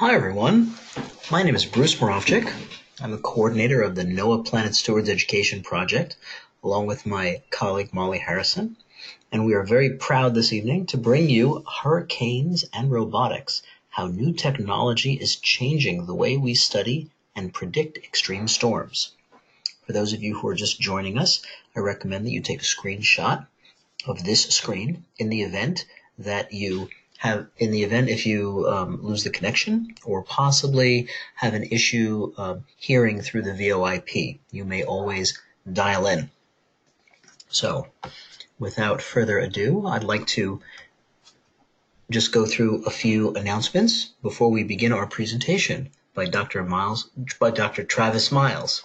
Hi, everyone. My name is Bruce Moravchik. I'm a coordinator of the NOAA Planet Stewards Education Project, along with my colleague Molly Harrison. And we are very proud this evening to bring you Hurricanes and Robotics How New Technology is Changing the Way We Study and Predict Extreme Storms. For those of you who are just joining us, I recommend that you take a screenshot of this screen in the event that you have in the event if you um, lose the connection or possibly have an issue uh, hearing through the VoIP. You may always dial in. So without further ado, I'd like to just go through a few announcements before we begin our presentation by Dr. Miles by Dr. Travis Miles.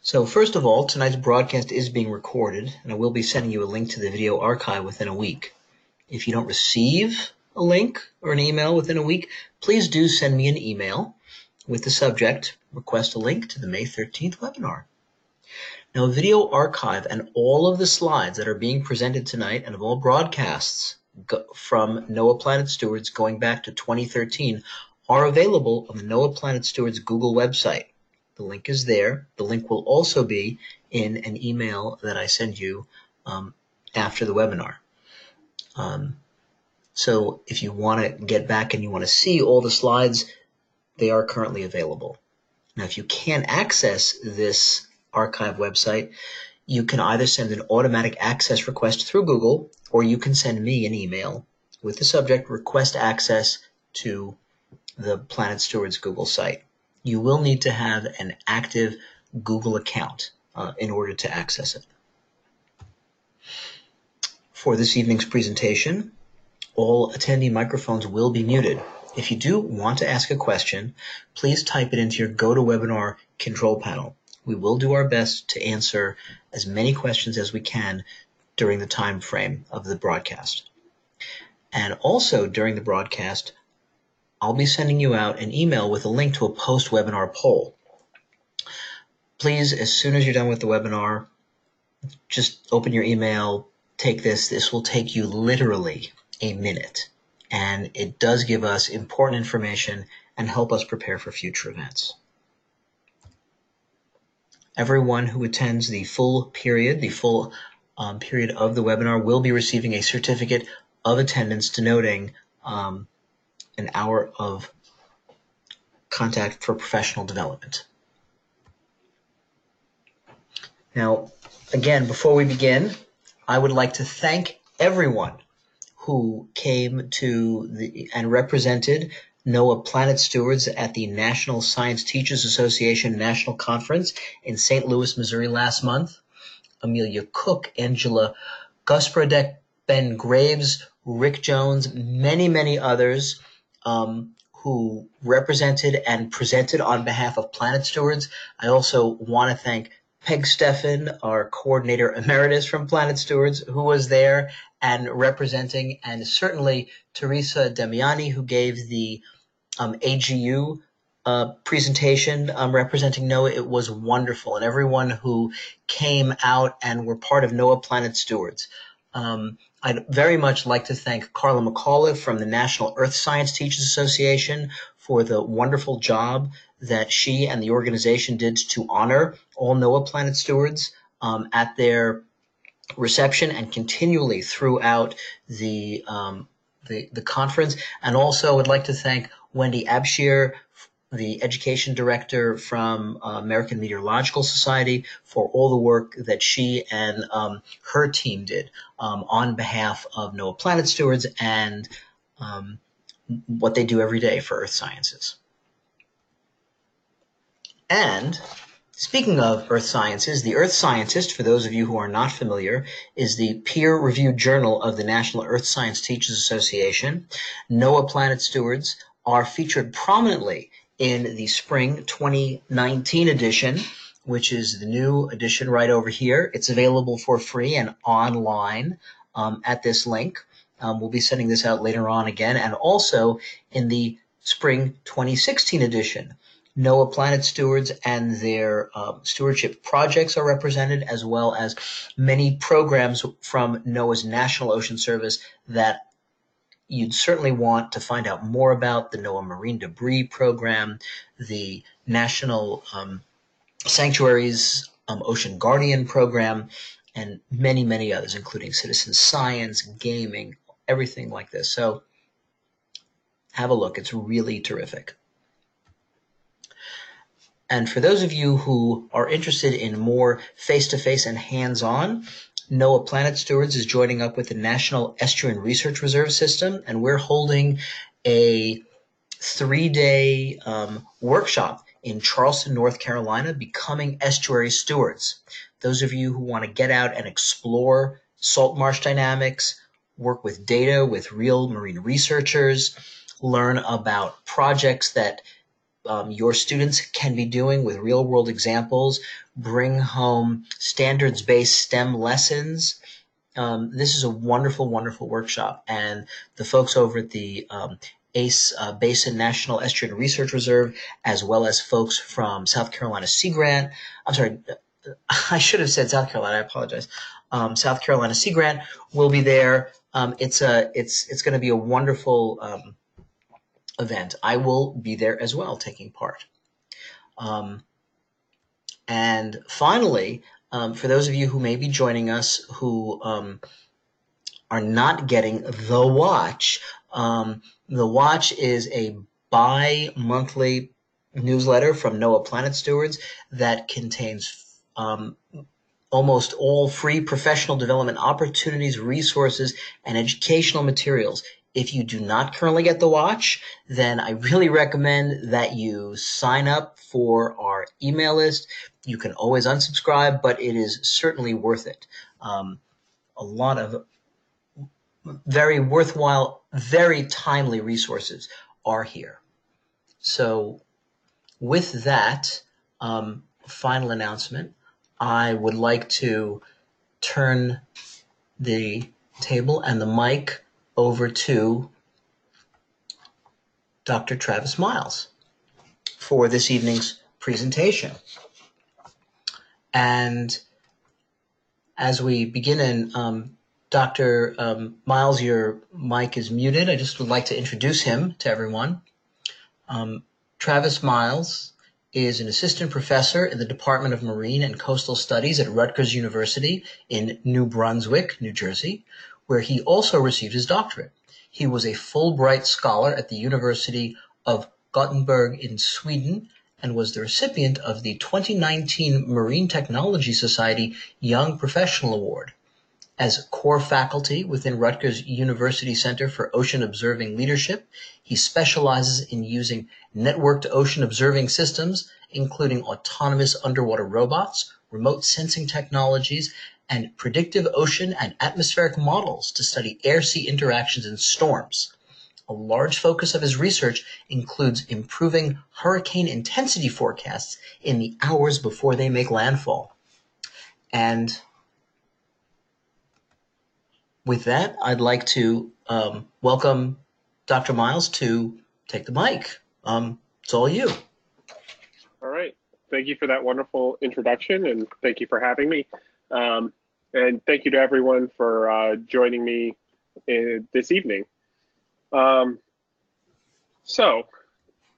So first of all, tonight's broadcast is being recorded, and I will be sending you a link to the video archive within a week. If you don't receive a link or an email within a week, please do send me an email with the subject, request a link to the May 13th webinar. Now, video archive and all of the slides that are being presented tonight and of all broadcasts from NOAA Planet Stewards going back to 2013 are available on the NOAA Planet Stewards Google website. The link is there. The link will also be in an email that I send you um, after the webinar. Um, so if you want to get back and you want to see all the slides, they are currently available. Now, if you can't access this archive website, you can either send an automatic access request through Google or you can send me an email with the subject request access to the Planet Stewards Google site you will need to have an active Google account uh, in order to access it. For this evening's presentation, all attendee microphones will be muted. If you do want to ask a question, please type it into your GoToWebinar control panel. We will do our best to answer as many questions as we can during the time frame of the broadcast. And also during the broadcast, I'll be sending you out an email with a link to a post-webinar poll. Please, as soon as you're done with the webinar, just open your email, take this. This will take you literally a minute. And it does give us important information and help us prepare for future events. Everyone who attends the full period, the full um, period of the webinar will be receiving a certificate of attendance denoting um, an hour of contact for professional development. Now, again, before we begin, I would like to thank everyone who came to the and represented NOAA Planet Stewards at the National Science Teachers Association National Conference in St. Louis, Missouri last month. Amelia Cook, Angela Guspradek, Ben Graves, Rick Jones, many, many others um, who represented and presented on behalf of Planet Stewards. I also want to thank Peg Steffen, our coordinator emeritus from Planet Stewards, who was there and representing, and certainly Teresa Demiani, who gave the um, AGU uh, presentation um, representing NOAA. It was wonderful, and everyone who came out and were part of NOAA Planet Stewards. Um, I'd very much like to thank Carla McAuliffe from the National Earth Science Teachers Association for the wonderful job that she and the organization did to honor all NOAA Planet Stewards um, at their reception and continually throughout the, um, the, the conference. And also, I'd like to thank Wendy Abshire the education director from uh, American Meteorological Society, for all the work that she and um, her team did um, on behalf of NOAA Planet Stewards and um, what they do every day for Earth Sciences. And speaking of Earth Sciences, the Earth Scientist, for those of you who are not familiar, is the peer-reviewed journal of the National Earth Science Teachers Association. NOAA Planet Stewards are featured prominently in the spring 2019 edition, which is the new edition right over here. It's available for free and online um, at this link. Um, we'll be sending this out later on again, and also in the spring 2016 edition. NOAA Planet Stewards and their um, stewardship projects are represented, as well as many programs from NOAA's National Ocean Service that you'd certainly want to find out more about the NOAA Marine Debris Program, the National um, Sanctuaries um, Ocean Guardian Program, and many, many others, including citizen science, gaming, everything like this. So have a look. It's really terrific. And for those of you who are interested in more face-to-face and hands-on, NOAA Planet Stewards is joining up with the National Estuarine Research Reserve System, and we're holding a three-day um, workshop in Charleston, North Carolina, becoming estuary stewards. Those of you who want to get out and explore salt marsh dynamics, work with data with real marine researchers, learn about projects that um, your students can be doing with real world examples, bring home standards based STEM lessons. Um, this is a wonderful, wonderful workshop. And the folks over at the um, ACE uh, Basin National Estuarine Research Reserve, as well as folks from South Carolina Sea Grant, I'm sorry, I should have said South Carolina, I apologize. Um, South Carolina Sea Grant will be there. Um, it's a, it's, it's going to be a wonderful, um, event, I will be there as well taking part. Um, and finally, um, for those of you who may be joining us who um, are not getting the watch, um, the watch is a bi-monthly newsletter from NOAA Planet Stewards that contains um, almost all free professional development opportunities, resources, and educational materials. If you do not currently get the watch, then I really recommend that you sign up for our email list. You can always unsubscribe, but it is certainly worth it. Um, a lot of very worthwhile, very timely resources are here. So, with that um, final announcement, I would like to turn the table and the mic over to Dr. Travis Miles for this evening's presentation. And as we begin, and um, Dr. Um, Miles, your mic is muted. I just would like to introduce him to everyone. Um, Travis Miles is an assistant professor in the Department of Marine and Coastal Studies at Rutgers University in New Brunswick, New Jersey, where he also received his doctorate. He was a Fulbright scholar at the University of Gothenburg in Sweden and was the recipient of the 2019 Marine Technology Society Young Professional Award. As core faculty within Rutgers University Center for Ocean Observing Leadership, he specializes in using networked ocean observing systems, including autonomous underwater robots, remote sensing technologies, and predictive ocean and atmospheric models to study air-sea interactions in storms. A large focus of his research includes improving hurricane intensity forecasts in the hours before they make landfall. And with that, I'd like to um, welcome Dr. Miles to take the mic. Um, it's all you. All right. Thank you for that wonderful introduction and thank you for having me. Um, and thank you to everyone for uh, joining me in, this evening. Um, so,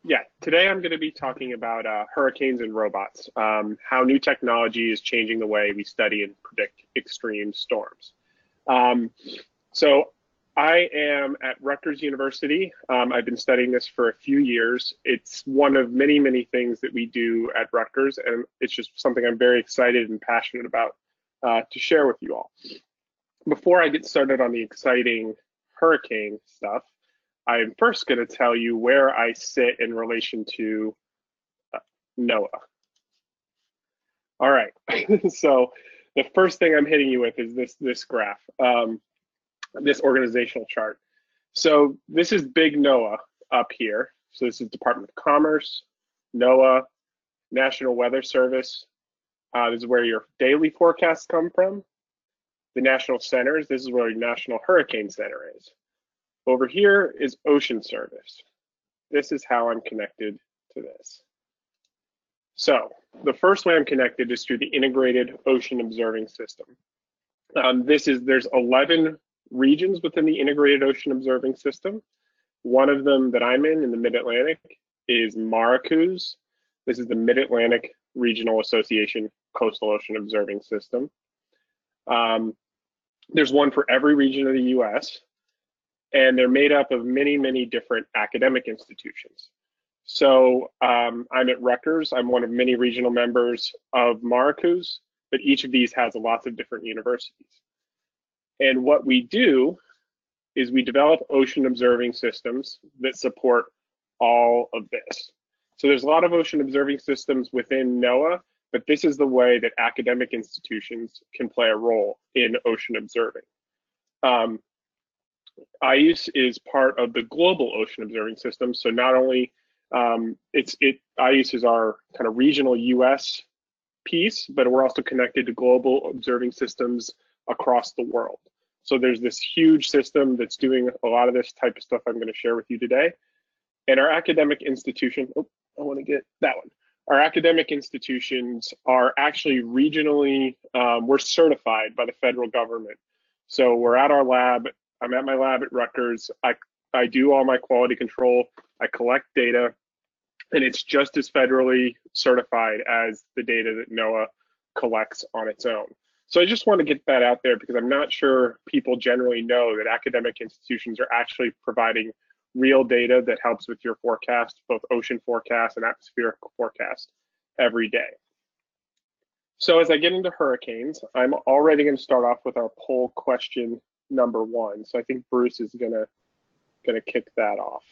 yeah, today I'm going to be talking about uh, hurricanes and robots, um, how new technology is changing the way we study and predict extreme storms. Um, so, I am at Rutgers University. Um, I've been studying this for a few years. It's one of many, many things that we do at Rutgers, and it's just something I'm very excited and passionate about uh, to share with you all. Before I get started on the exciting hurricane stuff, I'm first going to tell you where I sit in relation to uh, NOAA. All right, so the first thing I'm hitting you with is this this graph, um, this organizational chart. So this is big NOAA up here. So this is Department of Commerce, NOAA, National Weather Service, uh, this is where your daily forecasts come from. The national centers, this is where your National Hurricane Center is. Over here is Ocean Service. This is how I'm connected to this. So the first way I'm connected is through the Integrated Ocean Observing System. Um, this is, there's 11 regions within the Integrated Ocean Observing System. One of them that I'm in, in the Mid-Atlantic, is MARACOOS. This is the Mid-Atlantic Regional Association Coastal Ocean Observing System. Um, there's one for every region of the US, and they're made up of many, many different academic institutions. So um, I'm at Rutgers. I'm one of many regional members of MARACOOS, but each of these has lots of different universities. And what we do is we develop ocean observing systems that support all of this. So there's a lot of ocean observing systems within NOAA, but this is the way that academic institutions can play a role in ocean observing. Um, is part of the global ocean observing system. So not only um, it's it IOOS is our kind of regional US piece, but we're also connected to global observing systems across the world. So there's this huge system that's doing a lot of this type of stuff I'm going to share with you today. And our academic institution, oh, I want to get that one. Our academic institutions are actually regionally, um, we're certified by the federal government. So we're at our lab. I'm at my lab at Rutgers. I, I do all my quality control. I collect data, and it's just as federally certified as the data that NOAA collects on its own. So I just want to get that out there because I'm not sure people generally know that academic institutions are actually providing real data that helps with your forecast, both ocean forecast and atmospheric forecast every day. So as I get into hurricanes, I'm already going to start off with our poll question number one. So I think Bruce is gonna gonna kick that off.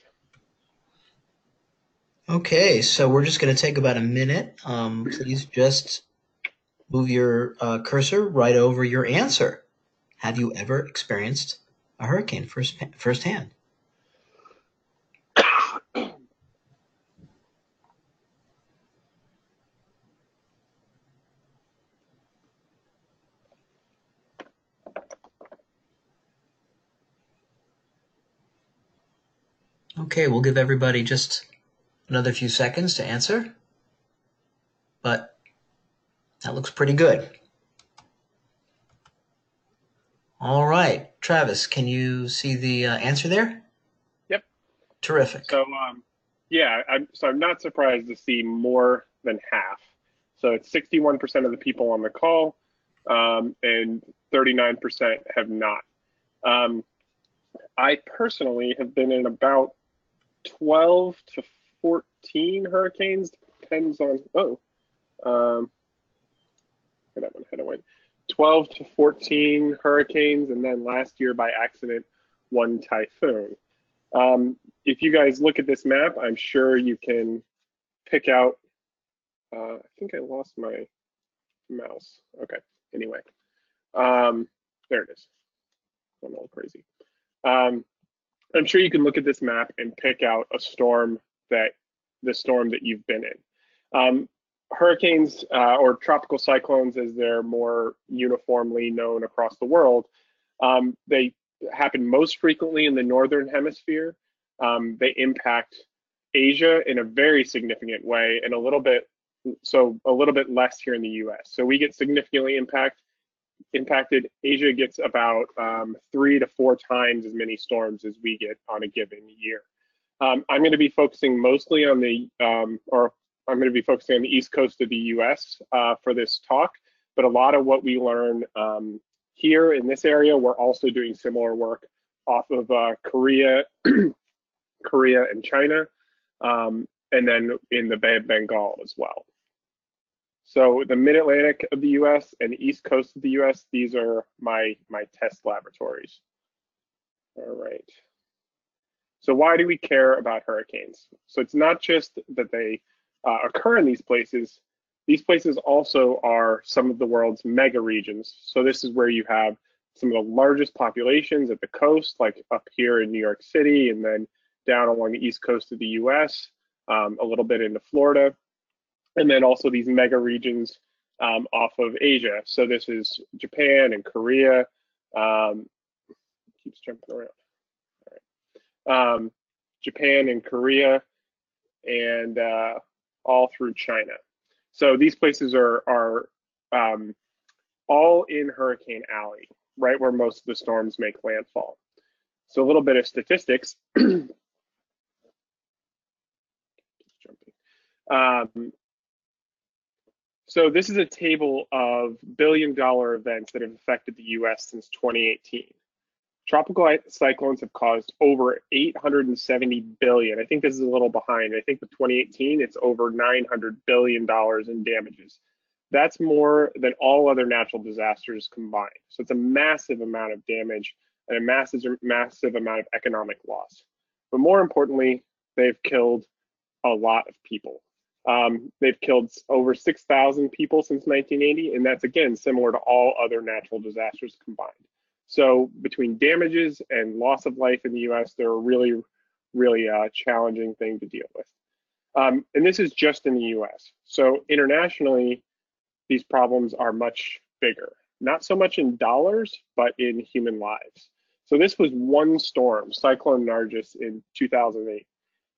Okay, so we're just going to take about a minute. Um, please just move your uh, cursor right over your answer. Have you ever experienced a hurricane first firsthand? Okay, we'll give everybody just another few seconds to answer. But that looks pretty good. All right, Travis, can you see the uh, answer there? Yep. Terrific. So, um, yeah, I'm, so I'm not surprised to see more than half. So it's 61% of the people on the call, um, and 39% have not. Um, I personally have been in about 12 to 14 hurricanes. Depends on, oh, um, that one head away. 12 to 14 hurricanes, and then last year by accident, one typhoon. Um, if you guys look at this map, I'm sure you can pick out. Uh, I think I lost my mouse. Okay, anyway. Um, there it is. I'm all crazy. Um, I'm sure you can look at this map and pick out a storm that the storm that you've been in. Um, hurricanes uh, or tropical cyclones, as they're more uniformly known across the world, um, they happen most frequently in the northern hemisphere. Um, they impact Asia in a very significant way, and a little bit so a little bit less here in the U.S. So we get significantly impact impacted. Asia gets about um, three to four times as many storms as we get on a given year. Um, I'm going to be focusing mostly on the, um, or I'm going to be focusing on the east coast of the U.S. Uh, for this talk, but a lot of what we learn um, here in this area, we're also doing similar work off of uh, Korea, Korea and China, um, and then in the Bay of Bengal as well. So the mid-Atlantic of the US and the east coast of the US, these are my, my test laboratories. All right. So why do we care about hurricanes? So it's not just that they uh, occur in these places, these places also are some of the world's mega regions. So this is where you have some of the largest populations at the coast, like up here in New York City, and then down along the east coast of the US, um, a little bit into Florida and then also these mega regions um, off of Asia. So this is Japan and Korea. Um, keeps jumping around. Um, Japan and Korea, and uh, all through China. So these places are are um, all in Hurricane Alley. right where most of the storms make landfall. So a little bit of statistics. um, so this is a table of billion dollar events that have affected the US since 2018. Tropical cyclones have caused over 870 billion. I think this is a little behind. I think with 2018, it's over 900 billion dollars in damages. That's more than all other natural disasters combined. So it's a massive amount of damage and a massive, massive amount of economic loss. But more importantly, they've killed a lot of people. Um, they've killed over 6,000 people since 1980, and that's again similar to all other natural disasters combined. So between damages and loss of life in the US, they're a really, really uh, challenging thing to deal with. Um, and this is just in the US. So internationally, these problems are much bigger. Not so much in dollars, but in human lives. So this was one storm, Cyclone Nargis in 2008.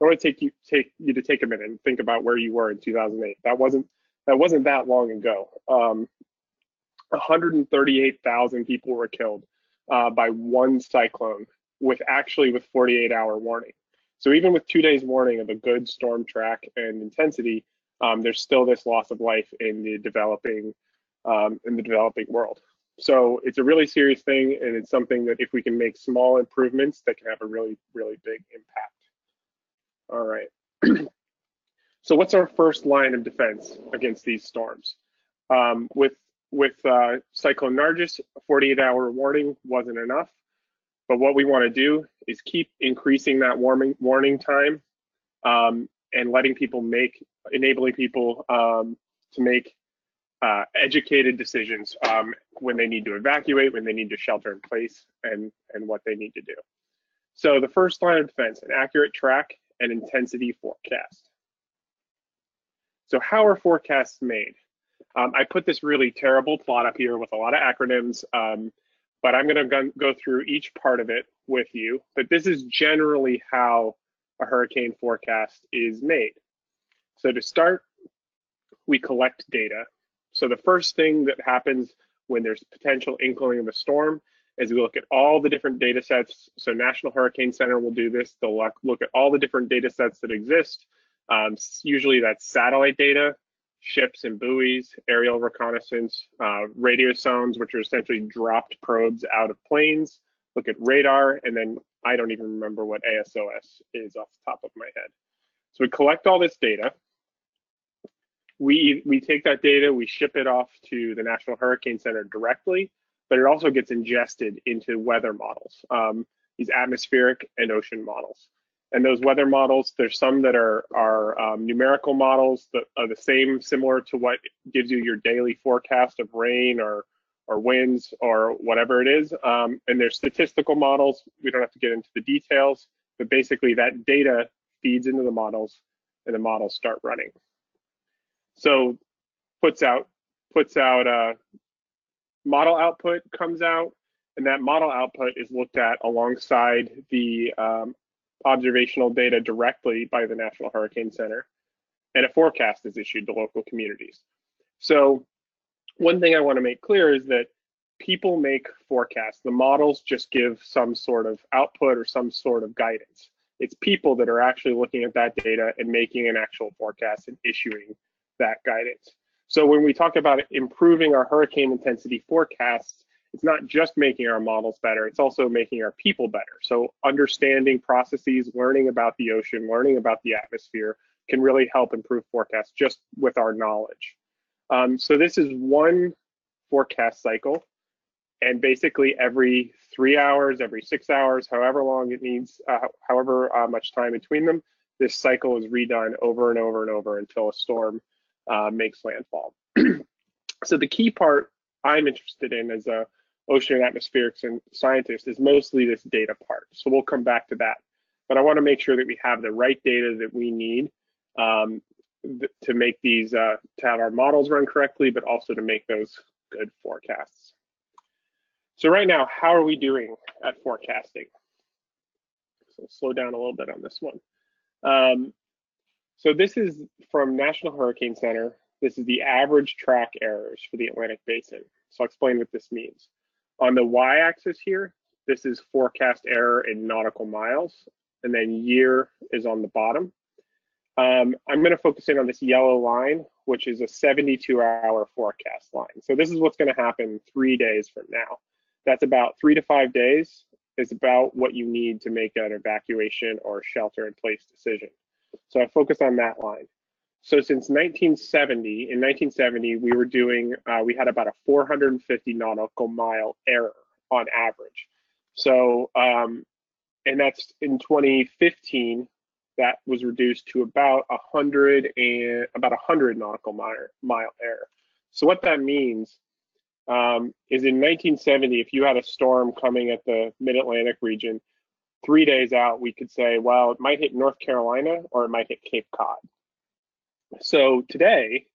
I want to take you take you to take a minute and think about where you were in 2008. That wasn't that wasn't that long ago. Um, 138,000 people were killed uh, by one cyclone with actually with 48 hour warning. So even with two days warning of a good storm track and intensity, um, there's still this loss of life in the developing um, in the developing world. So it's a really serious thing, and it's something that if we can make small improvements, that can have a really really big impact. All right. so what's our first line of defense against these storms? Um, with with uh, Cyclone Nargis, a 48 hour warning wasn't enough. But what we want to do is keep increasing that warming warning time um, and letting people make, enabling people um, to make uh, educated decisions um, when they need to evacuate, when they need to shelter in place, and, and what they need to do. So the first line of defense, an accurate track and intensity forecast. So how are forecasts made? Um, I put this really terrible plot up here with a lot of acronyms, um, but I'm going to go through each part of it with you. But this is generally how a hurricane forecast is made. So to start, we collect data. So the first thing that happens when there's potential inkling of a storm is we look at all the different data sets. So National Hurricane Center will do this. They'll look at all the different data sets that exist. Um, usually that's satellite data, ships and buoys, aerial reconnaissance, uh, radiosondes, which are essentially dropped probes out of planes, look at radar, and then I don't even remember what ASOS is off the top of my head. So we collect all this data. We, we take that data, we ship it off to the National Hurricane Center directly, but it also gets ingested into weather models, um, these atmospheric and ocean models. And those weather models, there's some that are, are um, numerical models that are the same, similar to what gives you your daily forecast of rain or, or winds or whatever it is. Um, and there's statistical models. We don't have to get into the details, but basically that data feeds into the models and the models start running. So puts out, puts out uh, model output comes out and that model output is looked at alongside the um, observational data directly by the National Hurricane Center, and a forecast is issued to local communities. So one thing I want to make clear is that people make forecasts. The models just give some sort of output or some sort of guidance. It's people that are actually looking at that data and making an actual forecast and issuing that guidance. So when we talk about improving our hurricane intensity forecasts, it's not just making our models better, it's also making our people better. So understanding processes, learning about the ocean, learning about the atmosphere can really help improve forecasts just with our knowledge. Um, so this is one forecast cycle. And basically every three hours, every six hours, however long it needs, uh, however uh, much time between them, this cycle is redone over and over and over until a storm uh, makes landfall. so the key part I'm interested in as a ocean and atmospherics and scientists is mostly this data part. So we'll come back to that. But I want to make sure that we have the right data that we need um, th to make these, uh, to have our models run correctly, but also to make those good forecasts. So right now, how are we doing at forecasting? So slow down a little bit on this one. Um, so this is from National Hurricane Center. This is the average track errors for the Atlantic Basin. So I'll explain what this means. On the y-axis here, this is forecast error in nautical miles, and then year is on the bottom. Um, I'm going to focus in on this yellow line, which is a 72 hour forecast line. So this is what's going to happen three days from now. That's about three to five days is about what you need to make an evacuation or shelter in place decision. So I focus on that line. So since 1970, in 1970, we were doing, uh, we had about a 450 nautical mile error on average. So, um, and that's in 2015, that was reduced to about 100 and about 100 nautical mile, mile error. So what that means um, is in 1970, if you had a storm coming at the Mid-Atlantic region, three days out, we could say, well, it might hit North Carolina or it might hit Cape Cod. So today,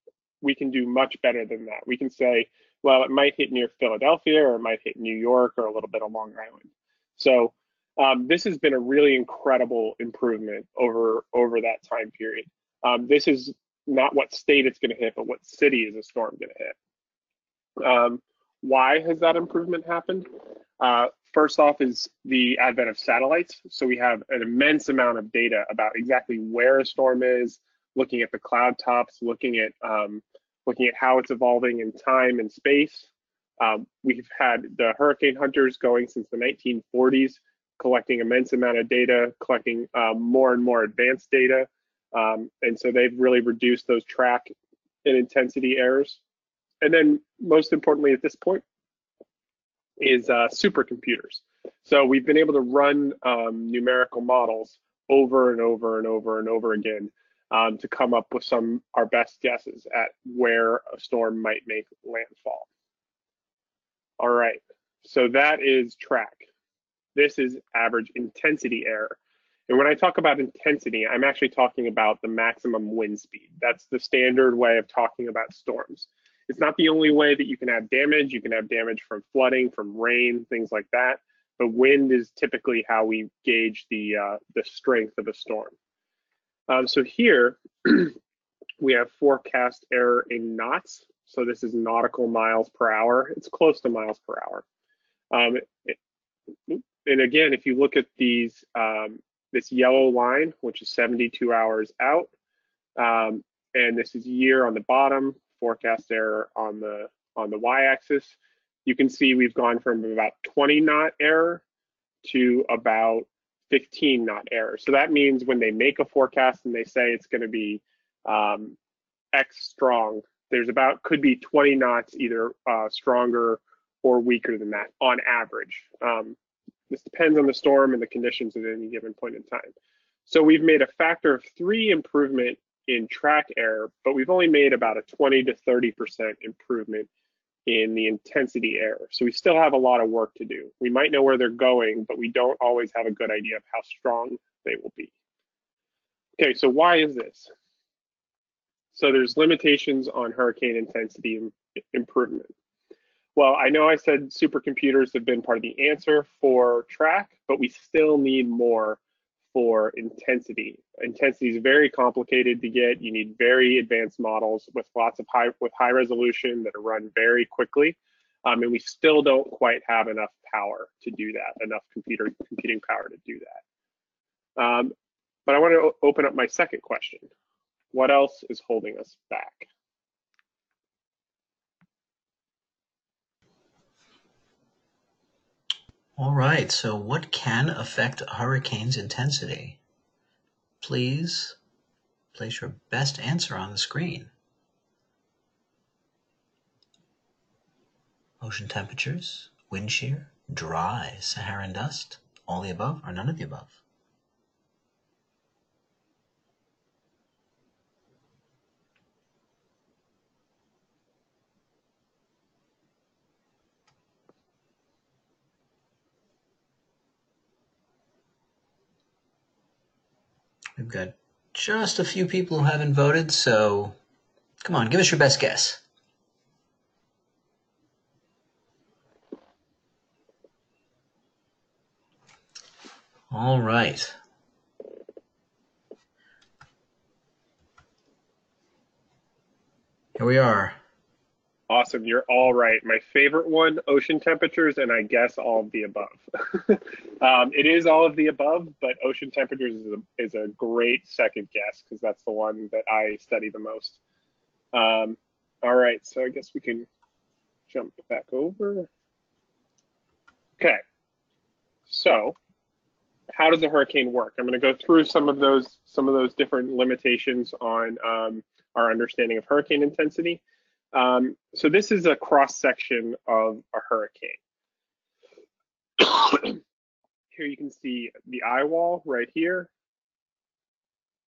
we can do much better than that. We can say, well, it might hit near Philadelphia or it might hit New York or a little bit of Long Island. So um, this has been a really incredible improvement over over that time period. Um, this is not what state it's going to hit, but what city is a storm going to hit. Um, why has that improvement happened? Uh, first off is the advent of satellites. So we have an immense amount of data about exactly where a storm is, looking at the cloud tops, looking at um, looking at how it's evolving in time and space. Um, we've had the hurricane hunters going since the 1940s, collecting immense amount of data, collecting um, more and more advanced data. Um, and so they've really reduced those track and intensity errors. And then most importantly at this point is uh, supercomputers. So we've been able to run um, numerical models over and over and over and over again um, to come up with some our best guesses at where a storm might make landfall. All right, so that is track. This is average intensity error. And when I talk about intensity, I'm actually talking about the maximum wind speed. That's the standard way of talking about storms. It's not the only way that you can have damage. You can have damage from flooding, from rain, things like that. But wind is typically how we gauge the uh, the strength of a storm. Um, so here we have forecast error in knots. So this is nautical miles per hour. It's close to miles per hour. Um, it, and again, if you look at these, um, this yellow line, which is 72 hours out, um, and this is year on the bottom, forecast error on the on the y-axis, you can see we've gone from about 20 knot error to about 15 knot error. So that means when they make a forecast and they say it's going to be um, X strong, there's about could be 20 knots either uh, stronger or weaker than that on average. Um, this depends on the storm and the conditions at any given point in time. So we've made a factor of three improvement in track error, but we've only made about a 20 to 30% improvement in the intensity error. So we still have a lot of work to do. We might know where they're going, but we don't always have a good idea of how strong they will be. Okay, so why is this? So there's limitations on hurricane intensity improvement. Well, I know I said supercomputers have been part of the answer for track, but we still need more for intensity. Intensity is very complicated to get. You need very advanced models with lots of high with high resolution that are run very quickly. Um, and we still don't quite have enough power to do that, enough computer computing power to do that. Um, but I want to open up my second question. What else is holding us back? All right, so what can affect a hurricane's intensity? Please place your best answer on the screen. Ocean temperatures, wind shear, dry Saharan dust, all the above or none of the above? We've got just a few people who haven't voted, so come on, give us your best guess. All right. Here we are. Awesome. You're all right. My favorite one, ocean temperatures, and I guess all of the above. um, it is all of the above, but ocean temperatures is a, is a great second guess because that's the one that I study the most. Um, all right, so I guess we can jump back over. Okay, so how does a hurricane work? I'm going to go through some of those some of those different limitations on um, our understanding of hurricane intensity. Um, so this is a cross section of a hurricane. here you can see the eye wall right here.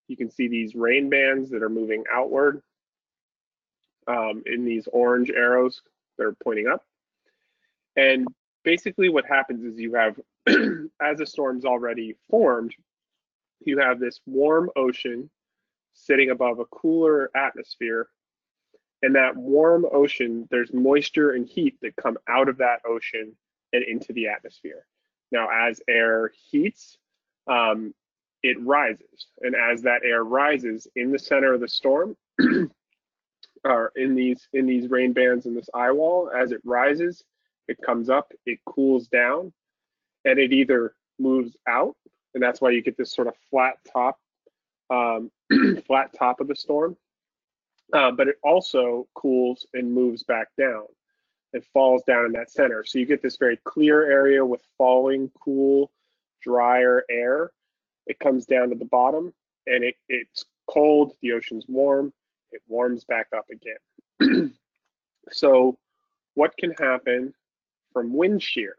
You can see these rain bands that are moving outward um, in these orange arrows that are pointing up. And basically what happens is you have, as a storm's already formed, you have this warm ocean sitting above a cooler atmosphere in that warm ocean, there's moisture and heat that come out of that ocean and into the atmosphere. Now, as air heats, um, it rises. And as that air rises in the center of the storm, or in these in these rain bands in this eye wall, as it rises, it comes up, it cools down, and it either moves out, and that's why you get this sort of flat top, um, flat top of the storm, uh, but it also cools and moves back down. It falls down in that center. So you get this very clear area with falling, cool, drier air. It comes down to the bottom and it, it's cold, the ocean's warm, it warms back up again. so what can happen from wind shear?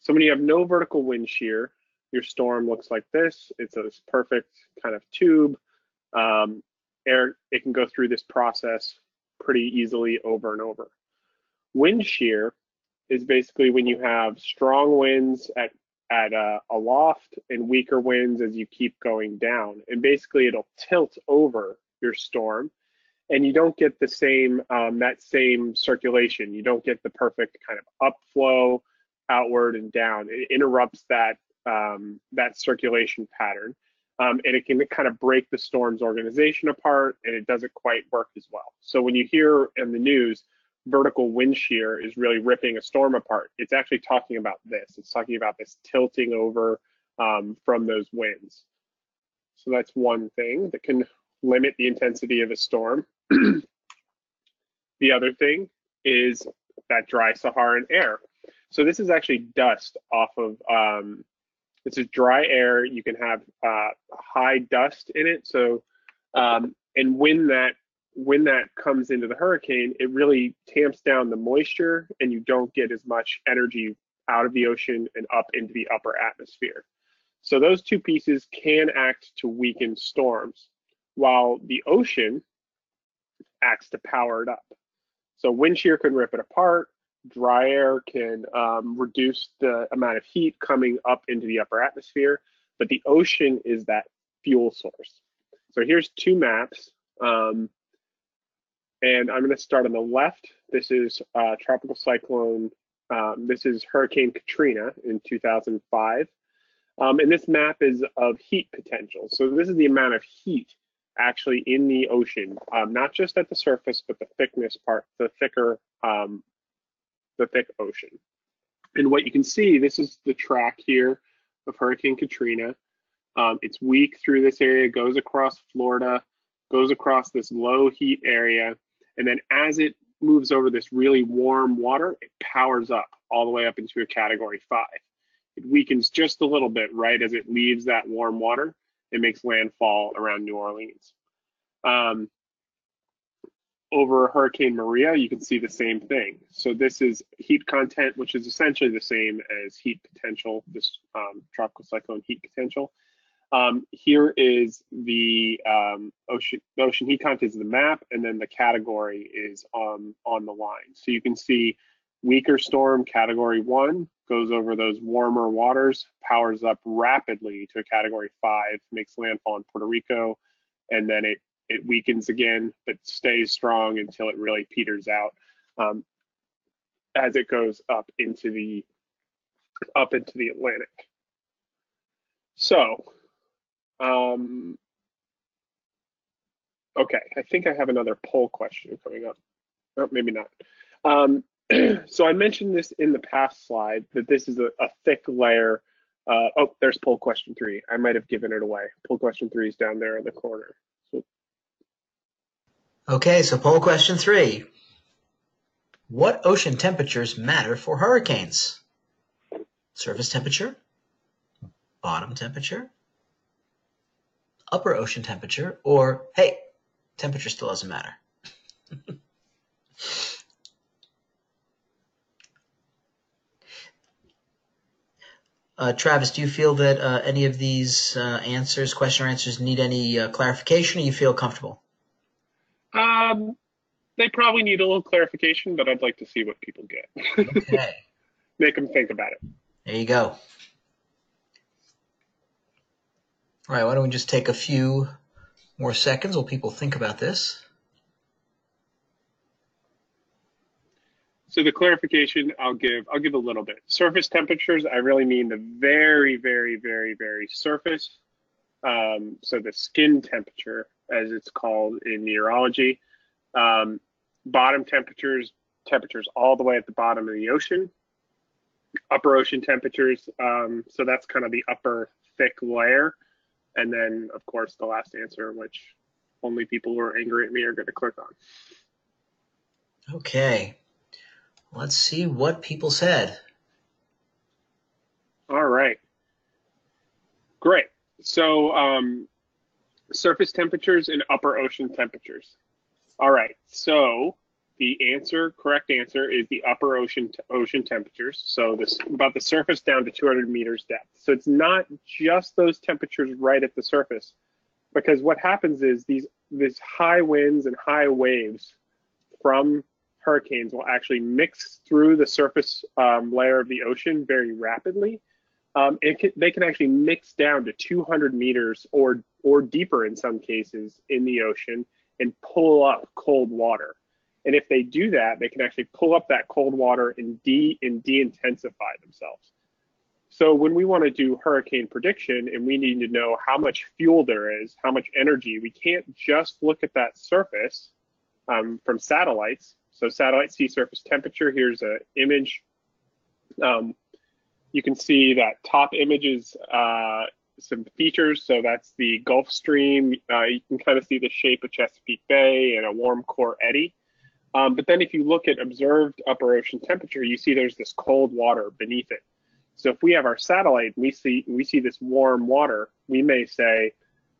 So when you have no vertical wind shear, your storm looks like this. It's a perfect kind of tube. Um, air, it can go through this process pretty easily over and over. Wind shear is basically when you have strong winds at at a, a, loft and weaker winds as you keep going down. And basically it'll tilt over your storm and you don't get the same, um, that same circulation. You don't get the perfect kind of upflow outward and down. It interrupts that, um, that circulation pattern um, and it can kind of break the storm's organization apart and it doesn't quite work as well. So when you hear in the news, vertical wind shear is really ripping a storm apart, it's actually talking about this. It's talking about this tilting over um, from those winds. So that's one thing that can limit the intensity of a storm. the other thing is that dry Saharan air. So this is actually dust off of um, this is dry air. You can have uh, high dust in it. So, um, and when that when that comes into the hurricane, it really tamps down the moisture, and you don't get as much energy out of the ocean and up into the upper atmosphere. So those two pieces can act to weaken storms, while the ocean acts to power it up. So wind shear can rip it apart, dry air can um, reduce the amount of heat coming up into the upper atmosphere, but the ocean is that fuel source. So here's two maps. Um, and I'm going to start on the left. This is uh, tropical cyclone. Um, this is Hurricane Katrina in 2005. Um, and this map is of heat potential. So this is the amount of heat actually in the ocean, um, not just at the surface, but the thickness part, the thicker um, the thick ocean. And what you can see, this is the track here of Hurricane Katrina. Um, it's weak through this area, goes across Florida, goes across this low heat area, and then as it moves over this really warm water, it powers up all the way up into a category five. It weakens just a little bit right as it leaves that warm water. It makes landfall around New Orleans. Um, over Hurricane Maria, you can see the same thing. So this is heat content, which is essentially the same as heat potential, this um, tropical cyclone heat potential. Um, here is the um, ocean, ocean heat content is the map, and then the category is on, on the line. So you can see weaker storm, category one, goes over those warmer waters, powers up rapidly to a category five, makes landfall in Puerto Rico, and then it it weakens again, but stays strong until it really peters out um, as it goes up into the up into the Atlantic. So, um, okay, I think I have another poll question coming up. oh, maybe not. Um, so I mentioned this in the past slide that this is a, a thick layer. Uh, oh, there's poll question three. I might have given it away. Poll question three is down there in the corner. Okay, so poll question three. What ocean temperatures matter for hurricanes? Surface temperature, bottom temperature, upper ocean temperature, or hey, temperature still doesn't matter. uh, Travis, do you feel that uh, any of these uh, answers, question or answers, need any uh, clarification, or you feel comfortable? Um, they probably need a little clarification, but I'd like to see what people get. Okay, Make them think about it. there you go. All right, why don't we just take a few more seconds while people think about this? So the clarification I'll give, I'll give a little bit. Surface temperatures, I really mean the very, very, very, very surface. Um, so the skin temperature, as it's called in meteorology. Um, bottom temperatures, temperatures all the way at the bottom of the ocean. Upper ocean temperatures, um, so that's kind of the upper thick layer. And then, of course, the last answer, which only people who are angry at me are going to click on. Okay, let's see what people said. All right. Great. So um, surface temperatures and upper ocean temperatures. All right. So the answer, correct answer, is the upper ocean ocean temperatures. So this about the surface down to 200 meters depth. So it's not just those temperatures right at the surface, because what happens is these these high winds and high waves from hurricanes will actually mix through the surface um, layer of the ocean very rapidly. Um, can, they can actually mix down to 200 meters or or deeper in some cases in the ocean and pull up cold water. And if they do that, they can actually pull up that cold water and de and de-intensify themselves. So when we want to do hurricane prediction and we need to know how much fuel there is, how much energy, we can't just look at that surface um, from satellites. So satellite sea surface temperature, here's an image. Um, you can see that top image is uh, some features. So that's the Gulf Stream. Uh, you can kind of see the shape of Chesapeake Bay and a warm core eddy. Um, but then if you look at observed upper ocean temperature, you see there's this cold water beneath it. So if we have our satellite we see we see this warm water, we may say,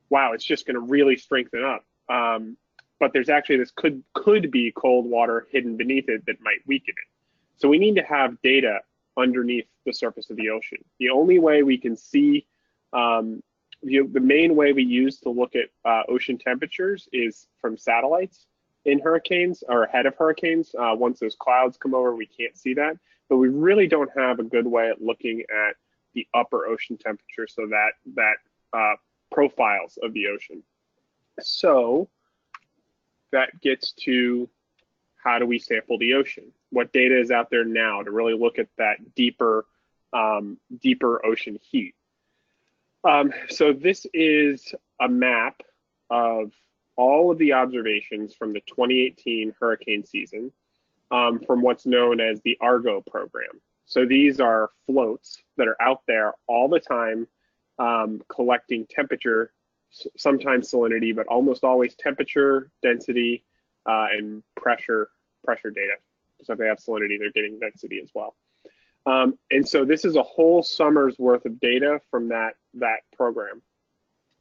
wow, it's just going to really strengthen up. Um, but there's actually this could could be cold water hidden beneath it that might weaken it. So we need to have data underneath the surface of the ocean. The only way we can see um, the, the main way we use to look at uh, ocean temperatures is from satellites in hurricanes or ahead of hurricanes. Uh, once those clouds come over, we can't see that. But we really don't have a good way at looking at the upper ocean temperature, so that that uh, profiles of the ocean. So that gets to how do we sample the ocean? What data is out there now to really look at that deeper, um, deeper ocean heat? Um, so this is a map of all of the observations from the 2018 hurricane season um, from what's known as the Argo program. So these are floats that are out there all the time um, collecting temperature, sometimes salinity, but almost always temperature, density, uh, and pressure pressure data. So if they have salinity, they're getting density as well. Um, and so this is a whole summer's worth of data from that that program.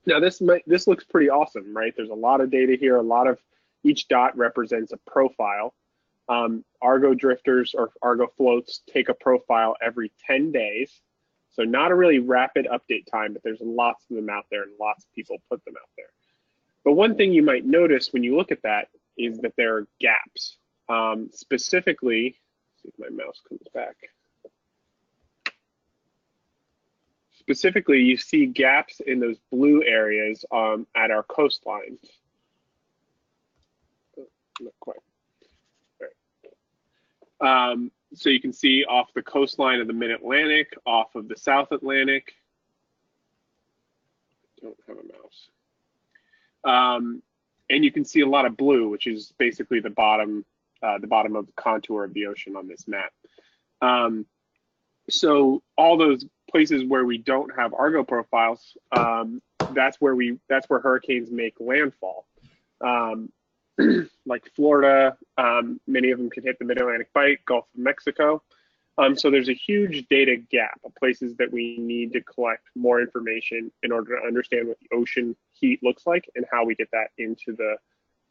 Now this might, this looks pretty awesome, right? There's a lot of data here. A lot of each dot represents a profile. Um, Argo drifters or Argo floats take a profile every 10 days. So not a really rapid update time, but there's lots of them out there and lots of people put them out there. But one thing you might notice when you look at that is that there are gaps. Um, specifically, see if my mouse comes back. Specifically, you see gaps in those blue areas um, at our coastlines. Not quite. Um, so you can see off the coastline of the Mid-Atlantic, off of the South Atlantic. Don't have a mouse. Um, and you can see a lot of blue, which is basically the bottom uh, the bottom of the contour of the ocean on this map. Um, so all those places where we don't have Argo profiles, um, that's where we that's where hurricanes make landfall. Um, like Florida, um, many of them can hit the Mid-Atlantic Bight, Gulf of Mexico. Um, so there's a huge data gap of places that we need to collect more information in order to understand what the ocean heat looks like and how we get that into the,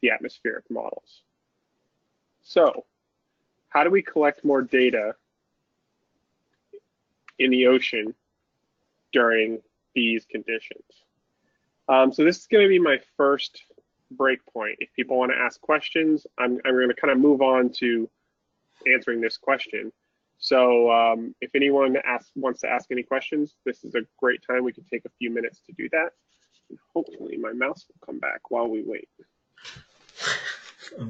the atmospheric models. So how do we collect more data in the ocean during these conditions? Um, so this is going to be my first break point. If people want to ask questions, I'm, I'm going to kind of move on to answering this question. So um, if anyone asks, wants to ask any questions, this is a great time. We can take a few minutes to do that. And hopefully my mouse will come back while we wait.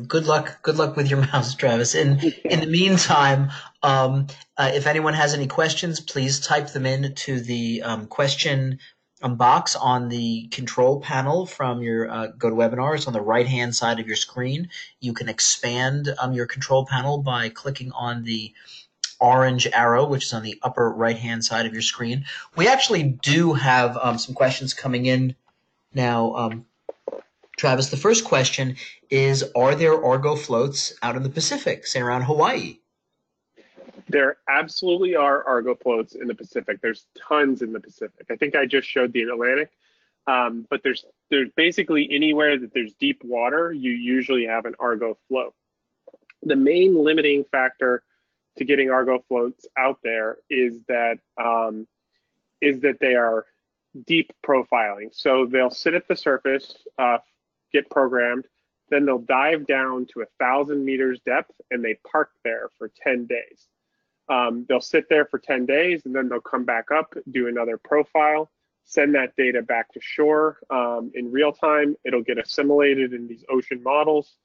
Good luck. Good luck with your mouse, Travis. In in the meantime, um, uh, if anyone has any questions, please type them in to the um, question um, box on the control panel from your uh, GoToWebinar. It's on the right hand side of your screen. You can expand um, your control panel by clicking on the orange arrow, which is on the upper right hand side of your screen. We actually do have um, some questions coming in now. Um, Travis, the first question is Are there Argo floats out in the Pacific, say around Hawaii? There absolutely are Argo floats in the Pacific. There's tons in the Pacific. I think I just showed the Atlantic, um, but there's there's basically anywhere that there's deep water, you usually have an Argo float. The main limiting factor to getting Argo floats out there is that um, is that they are deep profiling. So they'll sit at the surface, uh, get programmed, then they'll dive down to a thousand meters depth and they park there for 10 days. Um, they'll sit there for 10 days and then they'll come back up, do another profile, send that data back to shore um, in real time. It'll get assimilated in these ocean models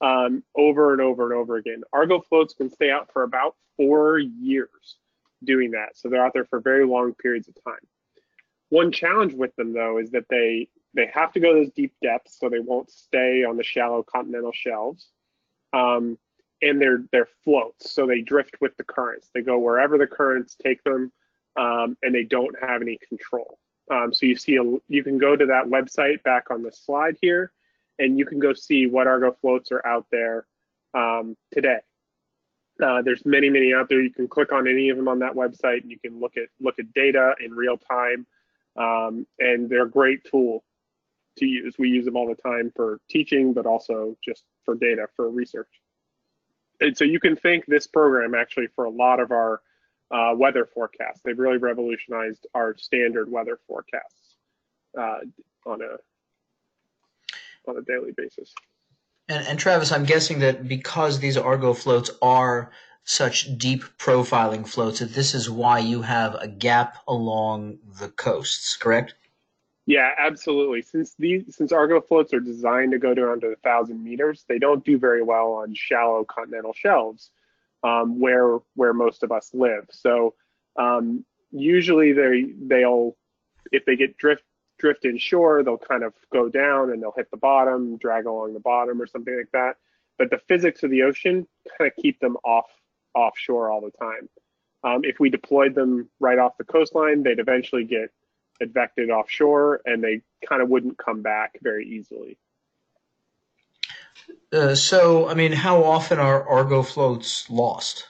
um, over and over and over again. Argo floats can stay out for about four years doing that. So they're out there for very long periods of time. One challenge with them though is that they they have to go to those deep depths, so they won't stay on the shallow continental shelves. Um, and they're they're floats, so they drift with the currents. They go wherever the currents take them, um, and they don't have any control. Um, so you see, a, you can go to that website back on the slide here, and you can go see what Argo floats are out there um, today. Uh, there's many, many out there. You can click on any of them on that website, and you can look at look at data in real time. Um, and they're a great tool to use. We use them all the time for teaching, but also just for data for research. And so you can thank this program actually for a lot of our uh, weather forecasts. They've really revolutionized our standard weather forecasts uh, on a on a daily basis. And, and Travis, I'm guessing that because these Argo floats are such deep profiling floats, that this is why you have a gap along the coasts, correct? Yeah, absolutely. Since these since Argo floats are designed to go down to a thousand meters, they don't do very well on shallow continental shelves, um, where where most of us live. So um, usually they they'll if they get drift drift inshore, they'll kind of go down and they'll hit the bottom, drag along the bottom or something like that. But the physics of the ocean kind of keep them off offshore all the time. Um, if we deployed them right off the coastline, they'd eventually get advected offshore and they kind of wouldn't come back very easily. Uh, so, I mean, how often are Argo floats lost?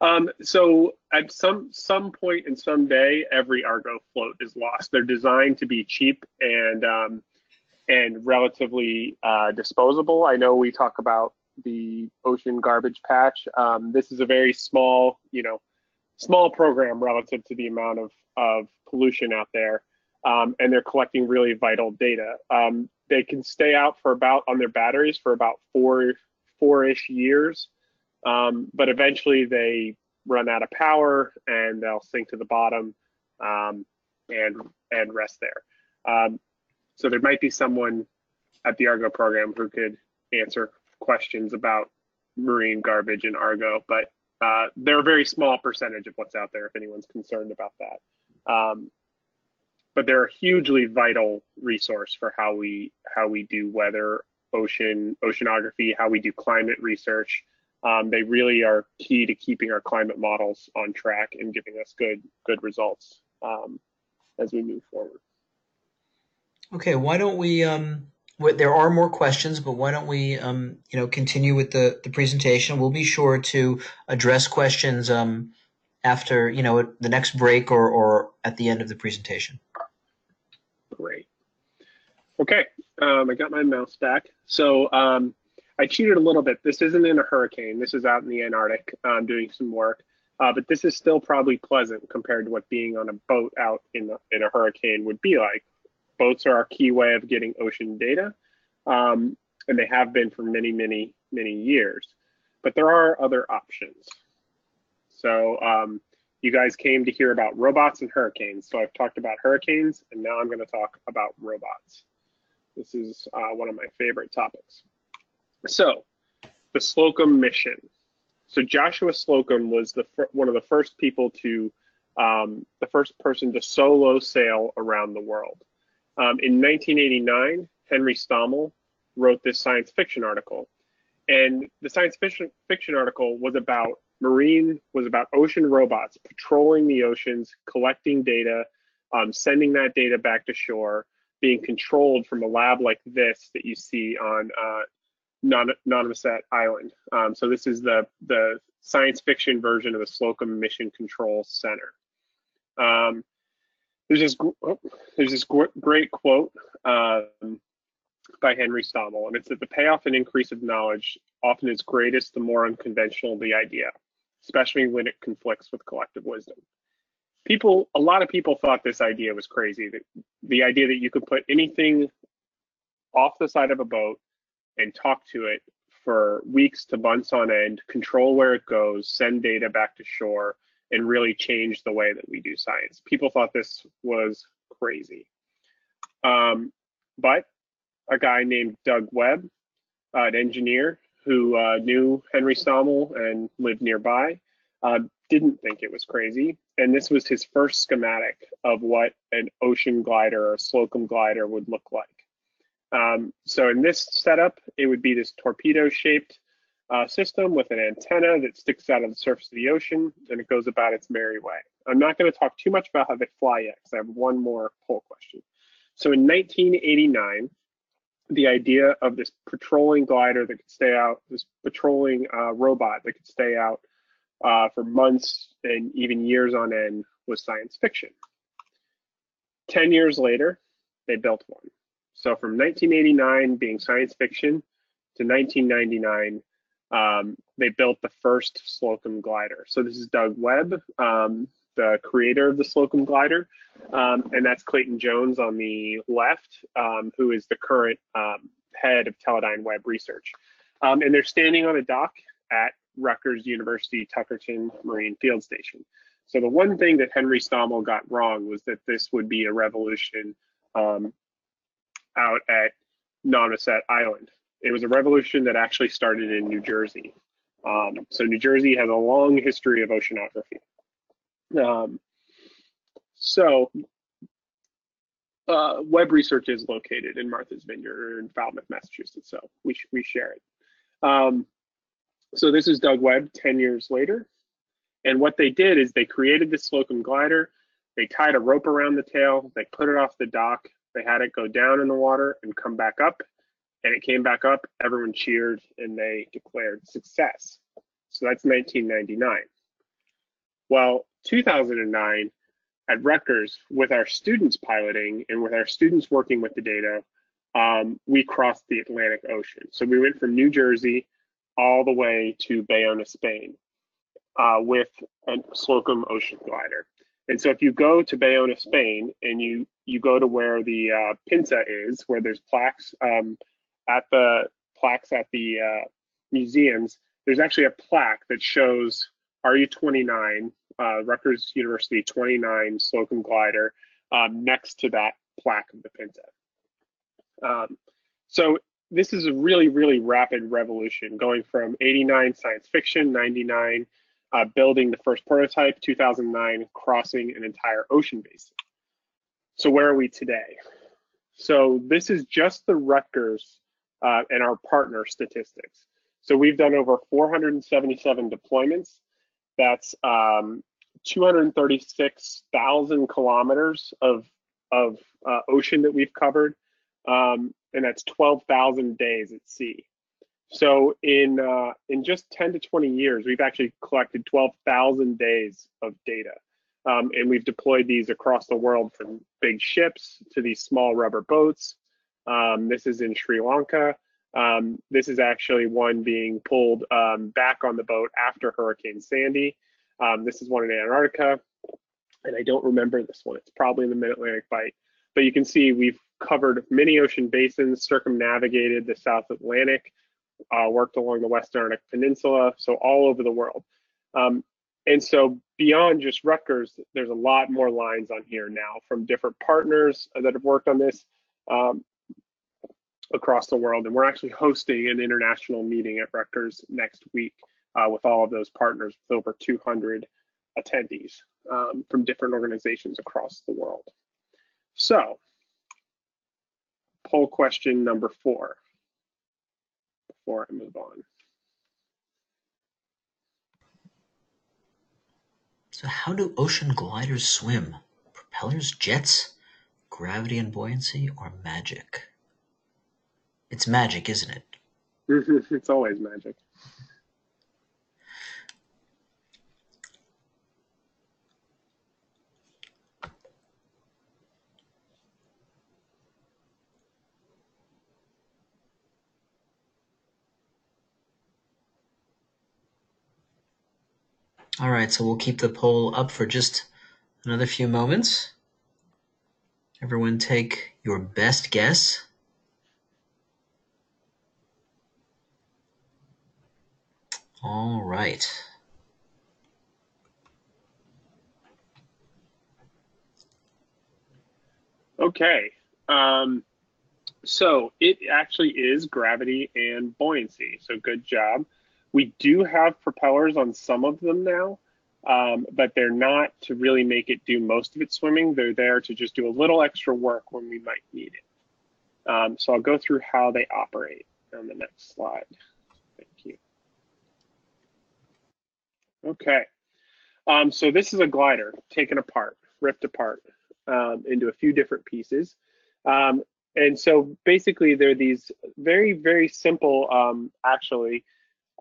Um, so at some some point in some day, every Argo float is lost. They're designed to be cheap and um, and relatively uh, disposable. I know we talk about the ocean garbage patch. Um, this is a very small, you know, small program relative to the amount of of pollution out there, um, and they're collecting really vital data. Um, they can stay out for about on their batteries for about four four-ish years. Um, but eventually they run out of power and they'll sink to the bottom um, and and rest there. Um, so there might be someone at the Argo program who could answer questions about marine garbage and Argo, but uh, they're a very small percentage of what's out there if anyone's concerned about that. Um, but they're a hugely vital resource for how we how we do weather ocean oceanography, how we do climate research. Um, they really are key to keeping our climate models on track and giving us good good results um, as we move forward. Okay, why don't we? Um, there are more questions, but why don't we, um, you know, continue with the the presentation? We'll be sure to address questions um, after, you know, the next break or or at the end of the presentation. Great. Okay, um, I got my mouse back. So um, I cheated a little bit. This isn't in a hurricane. This is out in the Antarctic um, doing some work. Uh, but this is still probably pleasant compared to what being on a boat out in, the, in a hurricane would be like. Boats are our key way of getting ocean data, um, and they have been for many, many, many years. But there are other options. So um, you guys came to hear about robots and hurricanes. So I've talked about hurricanes, and now I'm going to talk about robots. This is uh, one of my favorite topics. So, the Slocum mission. So Joshua Slocum was the one of the first people to, um, the first person to solo sail around the world. Um, in 1989, Henry Stommel wrote this science fiction article, and the science fiction fiction article was about marine, was about ocean robots patrolling the oceans, collecting data, um, sending that data back to shore, being controlled from a lab like this that you see on uh, Island. Um, so this is the, the science fiction version of the Slocum Mission Control Center. Um, there's this oh, there's this great quote um, by Henry Stommel, and it's that the payoff and increase of knowledge often is greatest the more unconventional the idea, especially when it conflicts with collective wisdom. People a lot of people thought this idea was crazy that the idea that you could put anything off the side of a boat and talk to it for weeks to months on end control where it goes send data back to shore and really change the way that we do science people thought this was crazy um, but a guy named doug webb uh, an engineer who uh, knew henry stommel and lived nearby uh, didn't think it was crazy. And this was his first schematic of what an ocean glider or Slocum glider would look like. Um, so in this setup, it would be this torpedo shaped uh, system with an antenna that sticks out of the surface of the ocean and it goes about its merry way. I'm not going to talk too much about how they fly yet because I have one more poll question. So in 1989, the idea of this patrolling glider that could stay out, this patrolling uh, robot that could stay out uh, for months and even years on end was science fiction. 10 years later, they built one. So from 1989 being science fiction to 1999, um, they built the first Slocum glider. So this is Doug Webb, um, the creator of the Slocum glider, um, and that's Clayton Jones on the left, um, who is the current um, head of Teledyne Webb Research. Um, and they're standing on a dock at Rutgers University Tuckerton Marine Field Station. So the one thing that Henry Stommel got wrong was that this would be a revolution out at Nonamesset Island. It was a revolution that actually started in New Jersey. Um, so New Jersey has a long history of oceanography. Um, so uh, Webb Research is located in Martha's Vineyard in Falmouth, Massachusetts. So we, we share it. Um, so this is Doug Webb 10 years later. And what they did is they created this Slocum glider. They tied a rope around the tail. They put it off the dock. They had it go down in the water and come back up. And it came back up. Everyone cheered and they declared success. So that's 1999. Well, 2009 at Rutgers, with our students piloting and with our students working with the data, um, we crossed the Atlantic Ocean. So we went from New Jersey all the way to Bayona, Spain, uh, with a Slocum Ocean Glider. And so if you go to Bayona, Spain, and you you go to where the uh, Pinta is, where there's plaques um, at the plaques at the uh, museums, there's actually a plaque that shows RU29, uh, Rutgers University 29 Slocum Glider, um, next to that plaque of the Pinta. Um, so this is a really, really rapid revolution going from 89 science fiction, 99 uh, building the first prototype, 2009 crossing an entire ocean basin. So where are we today? So this is just the Rutgers uh, and our partner statistics. So we've done over 477 deployments. That's um, 236,000 kilometers of, of uh, ocean that we've covered, um, and that's 12,000 days at sea. So in uh, in just 10 to 20 years, we've actually collected 12,000 days of data. Um, and we've deployed these across the world from big ships to these small rubber boats. Um, this is in Sri Lanka. Um, this is actually one being pulled um, back on the boat after Hurricane Sandy. Um, this is one in Antarctica, and I don't remember this one. It's probably in the Mid-Atlantic Bight. But you can see we've covered many ocean basins, circumnavigated the South Atlantic, uh, worked along the West Antarctic Peninsula, so all over the world. Um, and so beyond just Rutgers, there's a lot more lines on here now from different partners that have worked on this um, across the world. And we're actually hosting an international meeting at Rutgers next week uh, with all of those partners with over 200 attendees um, from different organizations across the world. So, poll question number four before I move on. So how do ocean gliders swim? Propellers, jets, gravity and buoyancy, or magic? It's magic, isn't it? it's always magic. All right, so we'll keep the poll up for just another few moments. Everyone take your best guess. All right. Okay. Um, so it actually is gravity and buoyancy. So good job. We do have propellers on some of them now, um, but they're not to really make it do most of its swimming. They're there to just do a little extra work when we might need it. Um, so I'll go through how they operate on the next slide. Thank you. Okay. Um, so this is a glider taken apart, ripped apart um, into a few different pieces. Um, and so basically they're these very, very simple, um, actually,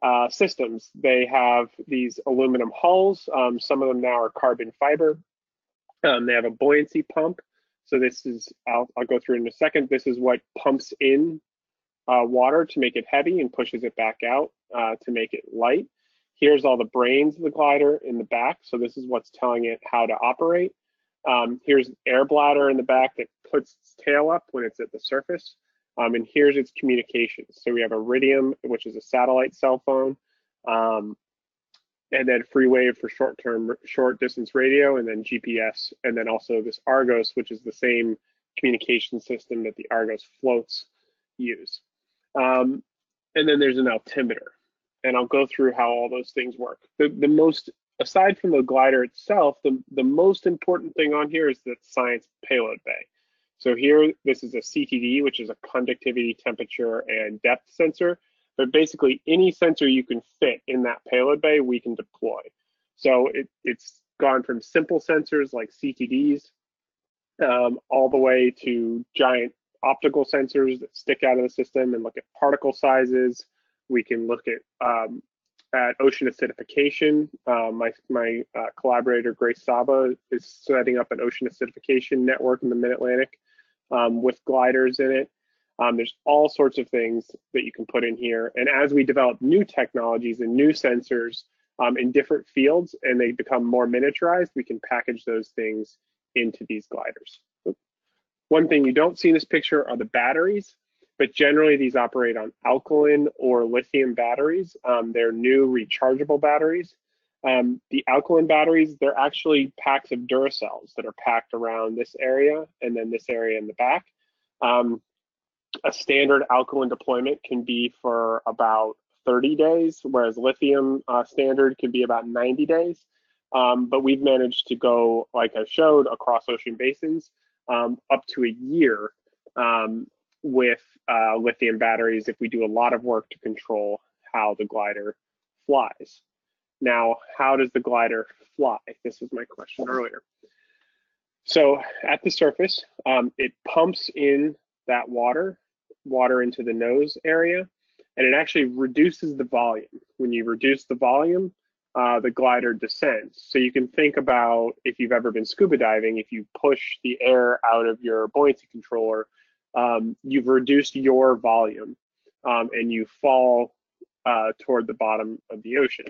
uh, systems. They have these aluminum hulls. Um, some of them now are carbon fiber. Um, they have a buoyancy pump. So this is, I'll, I'll, go through in a second. This is what pumps in uh, water to make it heavy and pushes it back out uh, to make it light. Here's all the brains of the glider in the back. So this is what's telling it how to operate. Um, here's air bladder in the back that puts its tail up when it's at the surface. Um, and here's its communications. So we have Iridium, which is a satellite cell phone, um, and then FreeWave for short-term, short-distance radio, and then GPS, and then also this Argos, which is the same communication system that the Argos floats use. Um, and then there's an altimeter, and I'll go through how all those things work. The, the most, aside from the glider itself, the, the most important thing on here is the science payload bay. So here, this is a CTD, which is a conductivity, temperature, and depth sensor. But basically, any sensor you can fit in that payload bay, we can deploy. So it, it's gone from simple sensors like CTDs um, all the way to giant optical sensors that stick out of the system and look at particle sizes. We can look at um, at ocean acidification. Uh, my my uh, collaborator Grace Saba is setting up an ocean acidification network in the Mid Atlantic um, with gliders in it. Um, there's all sorts of things that you can put in here. And as we develop new technologies and new sensors um, in different fields and they become more miniaturized, we can package those things into these gliders. One thing you don't see in this picture are the batteries, but generally these operate on alkaline or lithium batteries. Um, they're new rechargeable batteries. Um, the alkaline batteries, they're actually packs of Duracells that are packed around this area and then this area in the back. Um, a standard alkaline deployment can be for about 30 days, whereas lithium uh, standard can be about 90 days. Um, but we've managed to go, like I showed, across ocean basins um, up to a year um, with uh, lithium batteries if we do a lot of work to control how the glider flies. Now, how does the glider fly? This was my question earlier. So at the surface, um, it pumps in that water, water into the nose area, and it actually reduces the volume. When you reduce the volume, uh, the glider descends. So you can think about if you've ever been scuba diving, if you push the air out of your buoyancy controller, um, you've reduced your volume um, and you fall uh, toward the bottom of the ocean.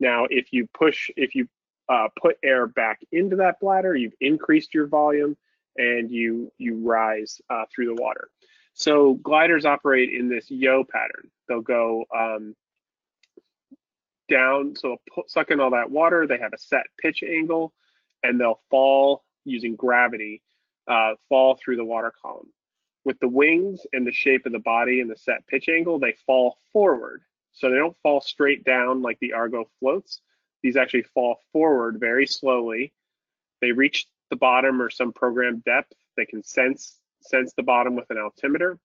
Now, if you push, if you uh, put air back into that bladder, you've increased your volume and you you rise uh, through the water. So gliders operate in this yo pattern. They'll go um, down, so they'll suck in all that water. They have a set pitch angle, and they'll fall using gravity, uh, fall through the water column. With the wings and the shape of the body and the set pitch angle, they fall forward. So they don't fall straight down like the Argo floats. These actually fall forward very slowly. They reach the bottom or some programmed depth. They can sense sense the bottom with an altimeter,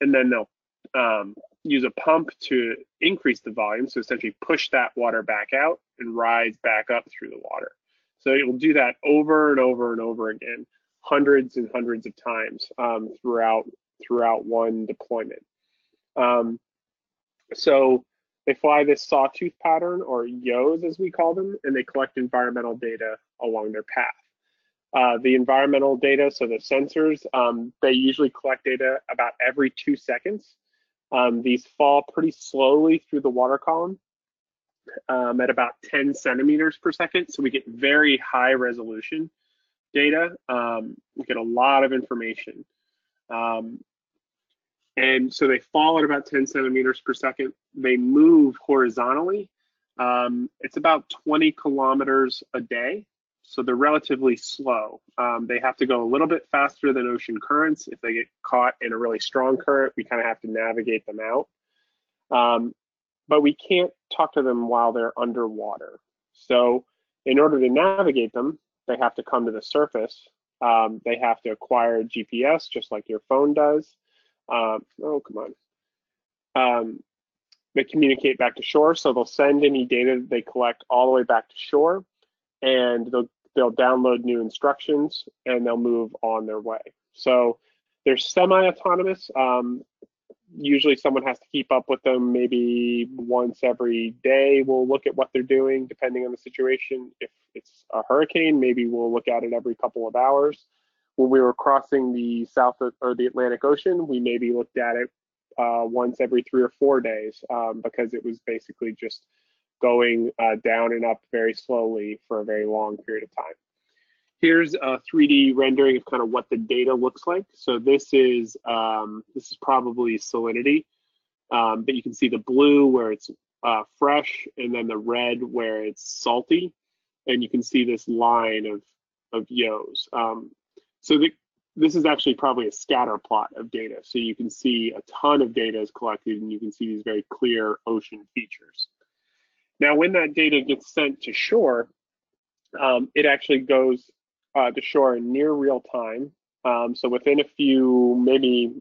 and then they'll um, use a pump to increase the volume. So essentially push that water back out and rise back up through the water. So it will do that over and over and over again, hundreds and hundreds of times um, throughout throughout one deployment. Um, so they fly this sawtooth pattern or YOs as we call them, and they collect environmental data along their path. Uh, the environmental data, so the sensors, um, they usually collect data about every two seconds. Um, these fall pretty slowly through the water column um, at about 10 centimeters per second. So we get very high resolution data. Um, we get a lot of information. Um, and so they fall at about 10 centimeters per second. They move horizontally. Um, it's about 20 kilometers a day. So they're relatively slow. Um, they have to go a little bit faster than ocean currents. If they get caught in a really strong current, we kind of have to navigate them out. Um, but we can't talk to them while they're underwater. So in order to navigate them, they have to come to the surface. Um, they have to acquire GPS just like your phone does. Um, oh, come on. Um, they communicate back to shore, so they'll send any data they collect all the way back to shore, and they'll they'll download new instructions and they'll move on their way. So they're semi-autonomous. Usually someone has to keep up with them maybe once every day. We'll look at what they're doing depending on the situation. If it's a hurricane, maybe we'll look at it every couple of hours when we were crossing the South or the Atlantic Ocean, we maybe looked at it uh, once every three or four days um, because it was basically just going uh, down and up very slowly for a very long period of time. Here's a 3D rendering of kind of what the data looks like. So this is um, this is probably salinity, um, but you can see the blue where it's uh, fresh, and then the red where it's salty, and you can see this line of of yos. Um, so the, this is actually probably a scatter plot of data. So you can see a ton of data is collected and you can see these very clear ocean features. Now, when that data gets sent to shore, um, it actually goes uh, to shore in near real time. Um, so within a few, maybe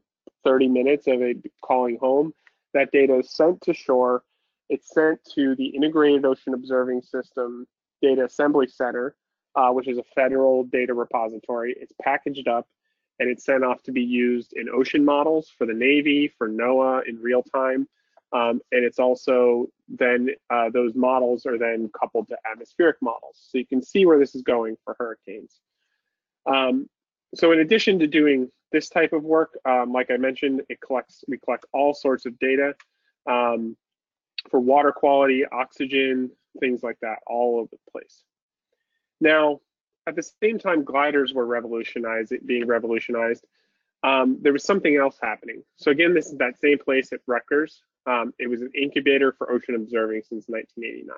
30 minutes of it calling home, that data is sent to shore. It's sent to the Integrated Ocean Observing System Data Assembly Center, uh, which is a federal data repository. It's packaged up and it's sent off to be used in ocean models for the Navy, for NOAA in real time. Um, and it's also then uh, those models are then coupled to atmospheric models. So you can see where this is going for hurricanes. Um, so in addition to doing this type of work, um, like I mentioned, it collects, we collect all sorts of data um, for water quality, oxygen, things like that, all over the place. Now, at the same time, gliders were revolutionized, being revolutionized. Um, there was something else happening. So again, this is that same place at Rutgers. Um, it was an incubator for ocean observing since 1989.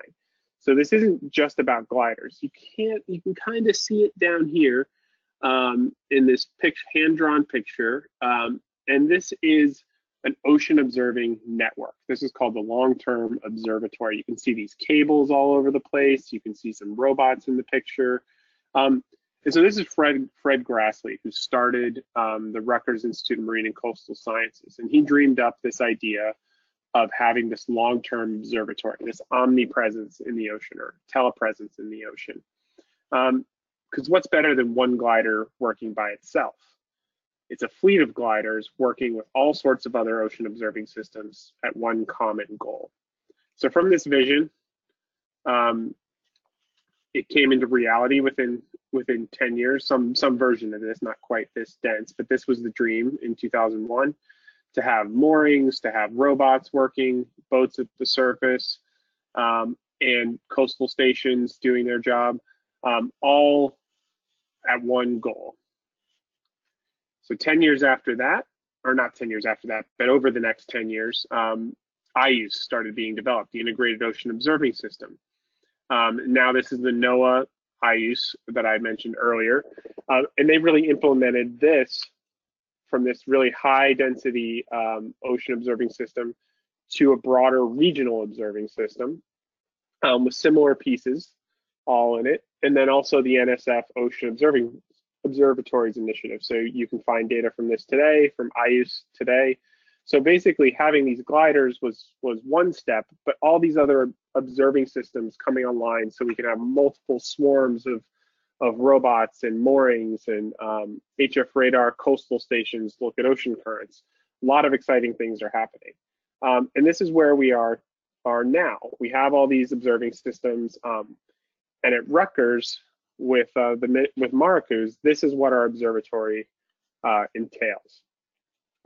So this isn't just about gliders. You can't, you can kind of see it down here um, in this hand-drawn picture. Um, and this is an ocean observing network. This is called the long-term observatory. You can see these cables all over the place. You can see some robots in the picture. Um, And so this is Fred Fred Grassle, who started um, the Rutgers Institute of Marine and Coastal Sciences, and he dreamed up this idea of having this long-term observatory, this omnipresence in the ocean or telepresence in the ocean. Because um, what's better than one glider working by itself? It's a fleet of gliders working with all sorts of other ocean observing systems at one common goal. So from this vision, um, it came into reality within within 10 years. Some some version of this, not quite this dense, but this was the dream in 2001 to have moorings, to have robots working, boats at the surface, um, and coastal stations doing their job, um, all at one goal. So 10 years after that, or not 10 years after that, but over the next 10 years, um, IOOS started being developed, the Integrated Ocean Observing System. Um, now this is the NOAA IOOS that I mentioned earlier, uh, and they really implemented this from this really high density um, ocean observing system to a broader regional observing system um, with similar pieces all in it. And then also the NSF Ocean Observing Observatories Initiative. So you can find data from this today, from IOOS today. So basically having these gliders was, was one step, but all these other observing systems coming online so we can have multiple swarms of of robots and moorings and um, HF radar coastal stations look at ocean currents. A lot of exciting things are happening. Um, and this is where we are, are now. We have all these observing systems. Um, and at Rutgers, with uh, the with MARACOOS, this is what our observatory uh, entails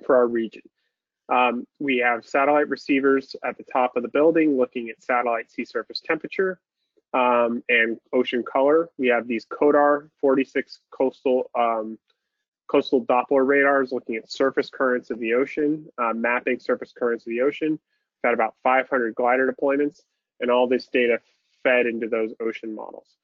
for our region. Um, we have satellite receivers at the top of the building looking at satellite sea surface temperature um, and ocean color. We have these CODAR 46 coastal um, coastal Doppler radars looking at surface currents of the ocean, uh, mapping surface currents of the ocean. We've got about 500 glider deployments, and all this data fed into those ocean models.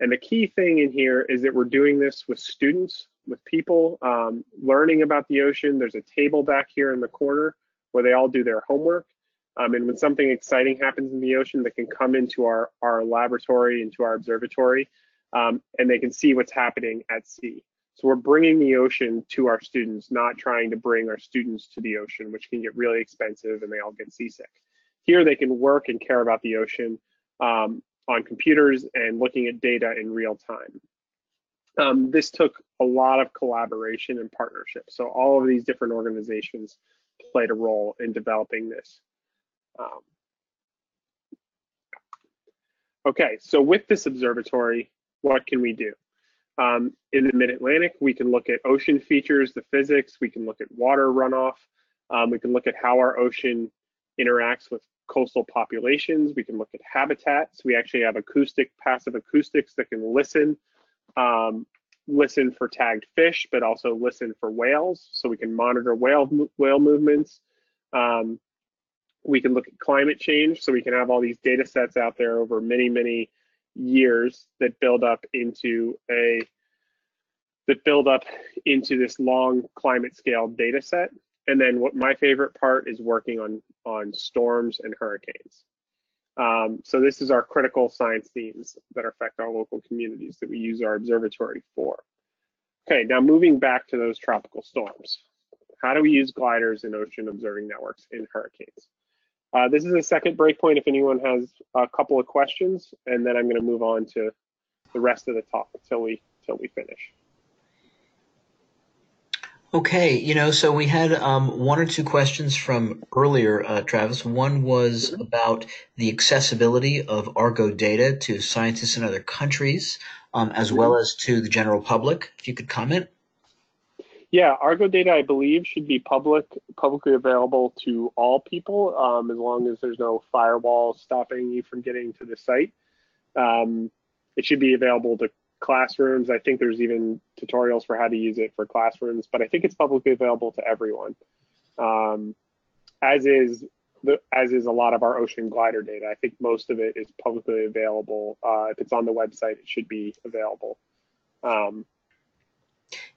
And the key thing in here is that we're doing this with students, with people um, learning about the ocean. There's a table back here in the corner where they all do their homework. Um, and when something exciting happens in the ocean, they can come into our, our laboratory, into our observatory, um, and they can see what's happening at sea. So we're bringing the ocean to our students, not trying to bring our students to the ocean, which can get really expensive and they all get seasick. Here they can work and care about the ocean um, on computers and looking at data in real time. Um, this took a lot of collaboration and partnership. So all of these different organizations played a role in developing this. Um, okay, so with this observatory, what can we do? Um, in the mid-Atlantic, we can look at ocean features, the physics, we can look at water runoff, um, we can look at how our ocean interacts with coastal populations, we can look at habitats. We actually have acoustic, passive acoustics that can listen, um, listen for tagged fish, but also listen for whales. So we can monitor whale, whale movements. Um, we can look at climate change. So we can have all these data sets out there over many, many years that build up into a that build up into this long climate scale data set. And then what my favorite part is working on on storms and hurricanes. Um, so this is our critical science themes that affect our local communities that we use our observatory for. Okay, now moving back to those tropical storms. How do we use gliders in ocean observing networks in hurricanes? Uh, this is a second breakpoint if anyone has a couple of questions, and then I'm going to move on to the rest of the talk until we until we finish. Okay, you know, so we had um, one or two questions from earlier, uh, Travis. One was mm-hmm. about the accessibility of Argo data to scientists in other countries, um, as mm-hmm. well as to the general public. If you could comment. Yeah, Argo data, I believe, should be public, publicly available to all people, um, as long as there's no firewall stopping you from getting to the site. Um, it should be available to classrooms. I think there's even tutorials for how to use it for classrooms, but I think it's publicly available to everyone. Um, as is the, as is a lot of our ocean glider data. I think most of it is publicly available. Uh, if it's on the website, it should be available. Um,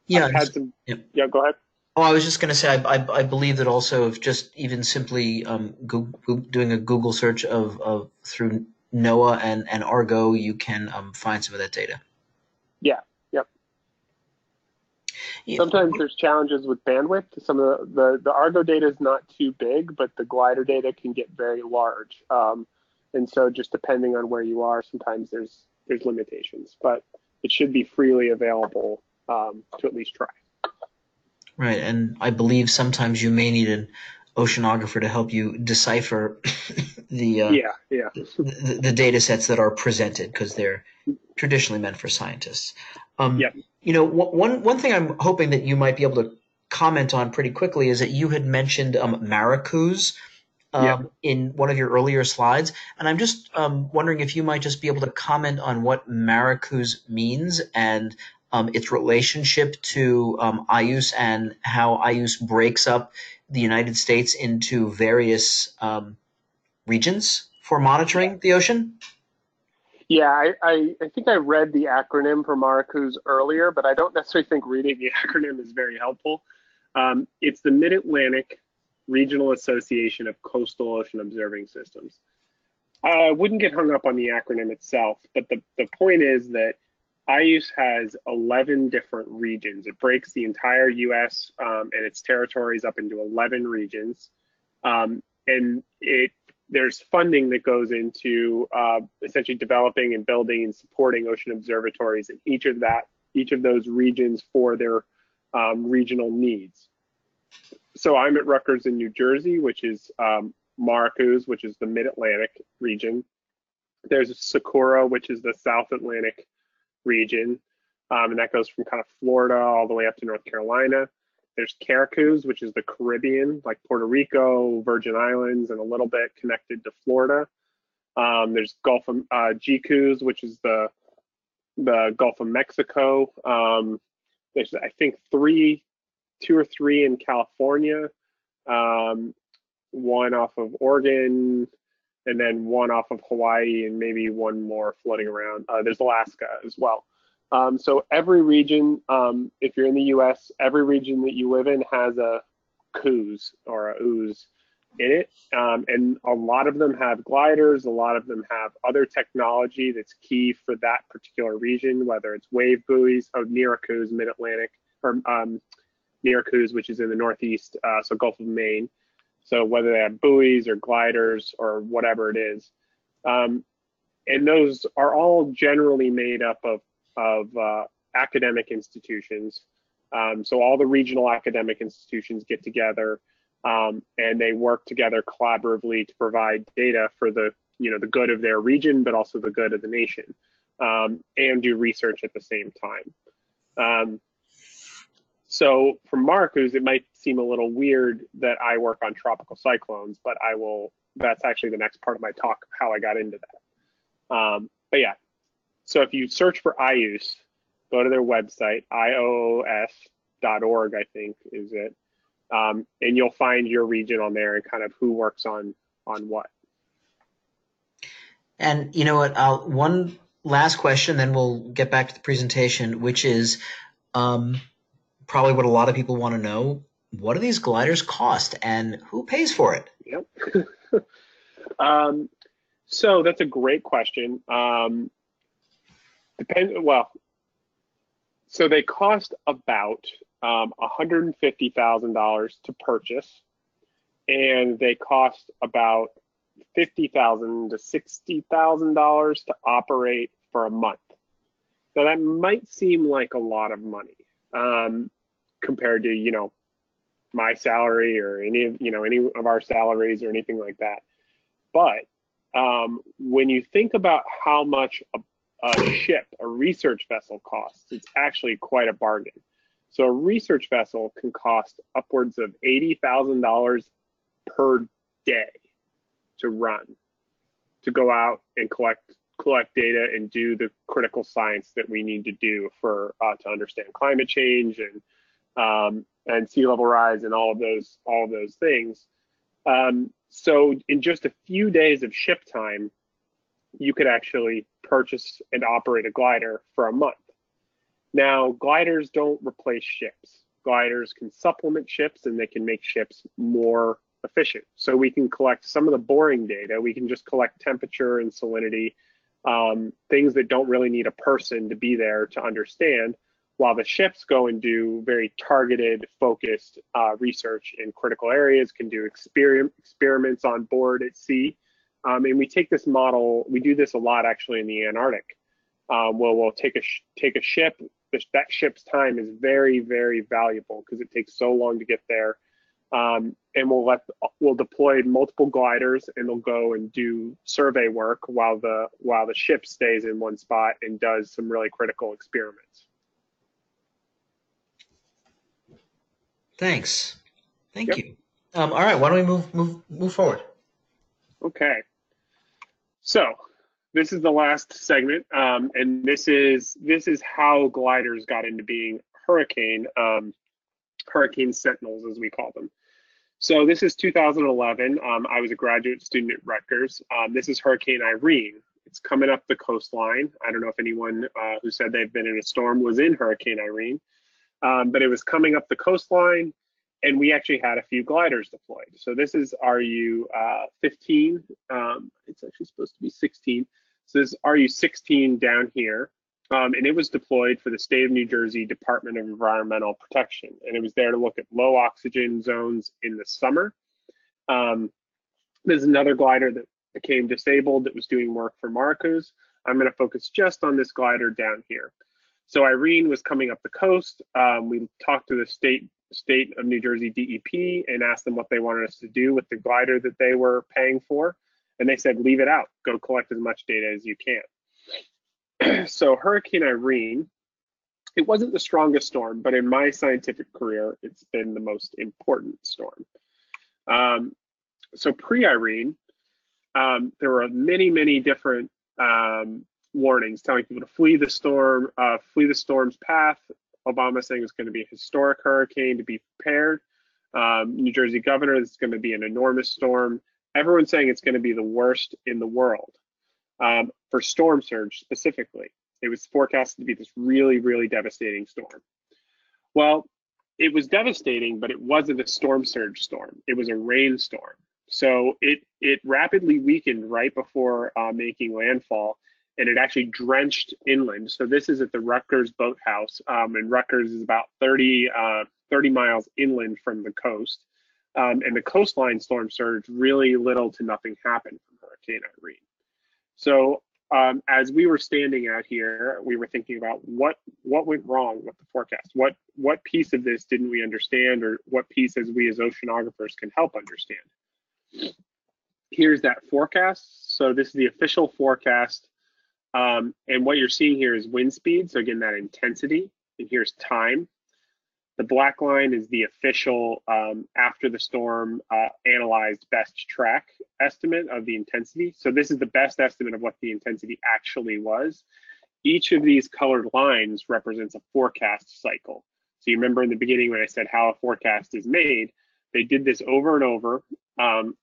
yeah. Just, some, yeah. yeah. Go ahead. Oh, I was just going to say, I, I, I, believe that also if just even simply um, Google, doing a Google search of, of through NOAA and, and Argo, you can um, find some of that data. Yeah. Yep. Sometimes there's challenges with bandwidth. Some of the, the, the Argo data is not too big, but the glider data can get very large. Um, and so just depending on where you are, sometimes there's there's limitations, but it should be freely available um, to at least try. Right, and I believe sometimes you may need an oceanographer to help you decipher the uh, yeah yeah the, the, data sets that are presented because they're traditionally meant for scientists. Um, yep. You know, one one thing I'm hoping that you might be able to comment on pretty quickly is that you had mentioned um, MARACOOS um, yep. in one of your earlier slides, and I'm just um, wondering if you might just be able to comment on what MARACOOS means and um, its relationship to um, IOOS and how IOOS breaks up the United States into various um, regions for monitoring the ocean? Yeah, I, I, I, think I read the acronym for MARACOOS earlier, but I don't necessarily think reading the acronym is very helpful. Um, it's the Mid Atlantic Regional Association of Coastal Ocean Observing Systems. I wouldn't get hung up on the acronym itself, but the, the point is that IOOS has 11 different regions. It breaks the entire US um, and its territories up into 11 regions. Um, and it there's funding that goes into uh, essentially developing and building and supporting ocean observatories in each of that each of those regions for their um, regional needs. So I'm at Rutgers in New Jersey, which is um, which is the Mid-Atlantic region. There's SECOORA, which is the South Atlantic region, um, and that goes from kind of Florida all the way up to North Carolina. There's CARICOOS, which is the Caribbean, like Puerto Rico, Virgin Islands, and a little bit connected to Florida. Um, there's Gulf of uh, which is the the Gulf of Mexico. Um, there's I think three, two or three in California, um, one off of Oregon, and then one off of Hawaii, and maybe one more floating around. Uh, there's Alaska as well. Um, so every region, um, if you're in the U.S., every region that you live in has a CUS or a ooze in it, um, and a lot of them have gliders. A lot of them have other technology that's key for that particular region, whether it's wave buoys, oh, NERACOOS, Mid-Atlantic, or um, NERACOOS, which is in the Northeast, uh, so Gulf of Maine. So whether they have buoys or gliders or whatever it is, um, and those are all generally made up of of uh, academic institutions. Um, so all the regional academic institutions get together um, and they work together collaboratively to provide data for the you know the good of their region, but also the good of the nation, um, and do research at the same time. So for MARACOOS, it might seem a little weird that I work on tropical cyclones, but I will. That's actually the next part of my talk, how I got into that. Um, but yeah, so if you search for IOOS, go to their website, iOS.org, I think is it, um, and you'll find your region on there and kind of who works on on what. And you know what? I'll, one last question, then we'll get back to the presentation, which is um, probably what a lot of people want to know. What do these gliders cost, and who pays for it? Yep. um, so that's a great question. Um, Depend well. So they cost about um, $150,000 to purchase, and they cost about 50,000 to $60,000 to operate for a month. Now that might seem like a lot of money um, compared to you know my salary or any of you know any of our salaries or anything like that. But um, when you think about how much a a ship, a research vessel costs, it's actually quite a bargain. So a research vessel can cost upwards of $80,000 per day to run, to go out and collect collect data and do the critical science that we need to do for uh, to understand climate change and um, and sea level rise and all of those all of those things. Um, so in just a few days of ship time, you could actually purchase and operate a glider for a month. Now, gliders don't replace ships. Gliders can supplement ships and they can make ships more efficient. So we can collect some of the boring data. We can just collect temperature and salinity, um, things that don't really need a person to be there to understand, while the ships go and do very targeted, focused uh, research in critical areas, can do exper experiments on board at sea. Um, and we take this model, we do this a lot actually in the Antarctic. Um, where we'll take a take a ship. That ship's time is very, very valuable because it takes so long to get there. Um, and we'll let we'll deploy multiple gliders and they'll go and do survey work while the while the ship stays in one spot and does some really critical experiments. Thanks. Thank yep. you. Um, all right, why don't we move move move forward? Okay. So this is the last segment, um, and this is this is how gliders got into being hurricane um, hurricane sentinels, as we call them. So this is 2011. Um, I was a graduate student at Rutgers. Um, this is Hurricane Irene. It's coming up the coastline. I don't know if anyone uh, who said they've been in a storm was in Hurricane Irene, um, but it was coming up the coastline, and we actually had a few gliders deployed. So this is RU uh, 15. Um, it's actually supposed to be 16. So this is RU 16 down here. Um, and it was deployed for the state of New Jersey Department of Environmental Protection. And it was there to look at low oxygen zones in the summer. Um, there's another glider that became disabled that was doing work for MARACOOS. I'm going to focus just on this glider down here. So Irene was coming up the coast. Um, we talked to the state state of New Jersey DEP and asked them what they wanted us to do with the glider that they were paying for. And they said, leave it out. Go collect as much data as you can. so Hurricane Irene, it wasn't the strongest storm, but in my scientific career, it's been the most important storm. Um, so pre-Irene, um, there were many, many different um, warnings telling people to flee the storm, uh, flee the storm's path. Obama saying it's going to be a historic hurricane to be prepared. Um, New Jersey governor, is going to be an enormous storm. Everyone's saying it's going to be the worst in the world um, for storm surge specifically. It was forecasted to be this really, really devastating storm. Well, it was devastating, but it wasn't a storm surge storm. It was a rainstorm. So it it rapidly weakened right before uh, making landfall, and it actually drenched inland. So this is at the Rutgers Boathouse, um, and Rutgers is about 30 uh, 30 miles inland from the coast. Um, and the coastline storm surge, really little to nothing happened from Hurricane Irene. So um, as we were standing out here, we were thinking about what what went wrong with the forecast. What what piece of this didn't we understand, or what piece as we as oceanographers can help understand? Here's that forecast. So this is the official forecast, um, and what you're seeing here is wind speed. So again, that intensity, and here's time. The black line is the official um, after the storm uh, analyzed best track estimate of the intensity. So this is the best estimate of what the intensity actually was. Each of these colored lines represents a forecast cycle. So you remember in the beginning when I said how a forecast is made, they did this over and over. Um,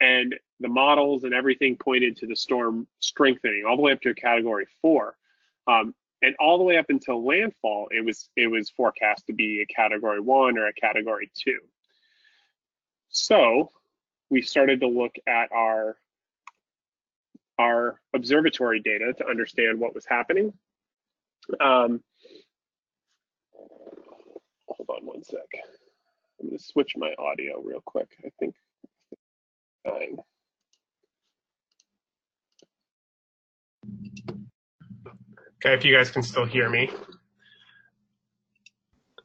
and the models and everything pointed to the storm strengthening all the way up to a category four. Um, and all the way up until landfall, it was it was forecast to be a category one or a category two. So we started to look at our our observatory data to understand what was happening. Um, hold on one sec. I'm going to switch my audio real quick. I think dying. Okay, if you guys can still hear me.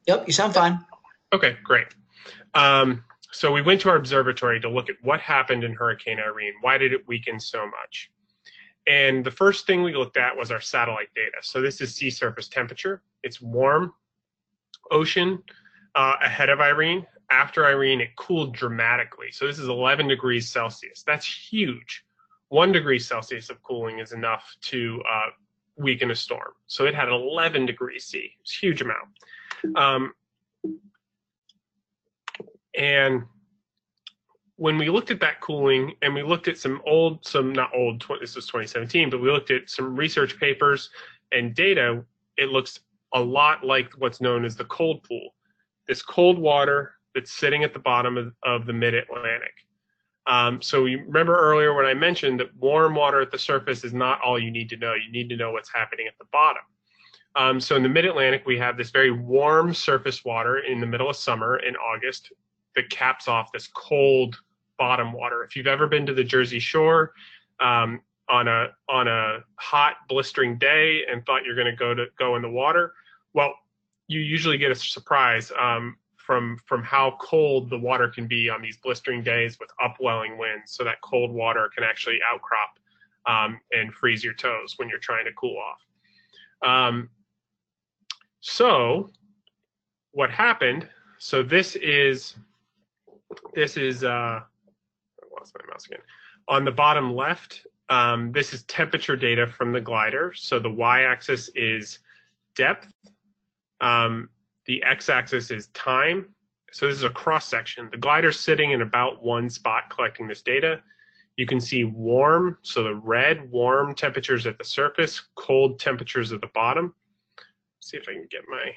Yep, you sound fine. Okay, great. Um, so we went to our observatory to look at what happened in Hurricane Irene. Why did it weaken so much? And the first thing we looked at was our satellite data. So this is sea surface temperature. It's warm ocean uh, ahead of Irene. After Irene, it cooled dramatically. So this is 11 degrees Celsius. That's huge. One degree Celsius of cooling is enough to uh, weaken a storm. So it had 11 degrees C. It's a huge amount. Um, and when we looked at that cooling and we looked at some old, some not old, this was 2017, but we looked at some research papers and data, it looks a lot like what's known as the cold pool. This cold water that's sitting at the bottom of, of the mid-Atlantic. Um, so you remember earlier when I mentioned that warm water at the surface is not all you need to know. You need to know what's happening at the bottom. Um, so in the mid-Atlantic, we have this very warm surface water in the middle of summer in August that caps off this cold bottom water. If you've ever been to the Jersey Shore um, on a on a hot blistering day and thought you're going to go to go in the water, well, you usually get a surprise um, from from how cold the water can be on these blistering days with upwelling winds. So that cold water can actually outcrop um, and freeze your toes when you're trying to cool off. Um, so what happened? So this is this is uh, I lost my mouse again. On the bottom left, um, this is temperature data from the glider. So the y-axis is depth. Um, the x-axis is time. So this is a cross section. The glider's sitting in about one spot collecting this data. You can see warm, so the red, warm temperatures at the surface, cold temperatures at the bottom. Let's see if I can get my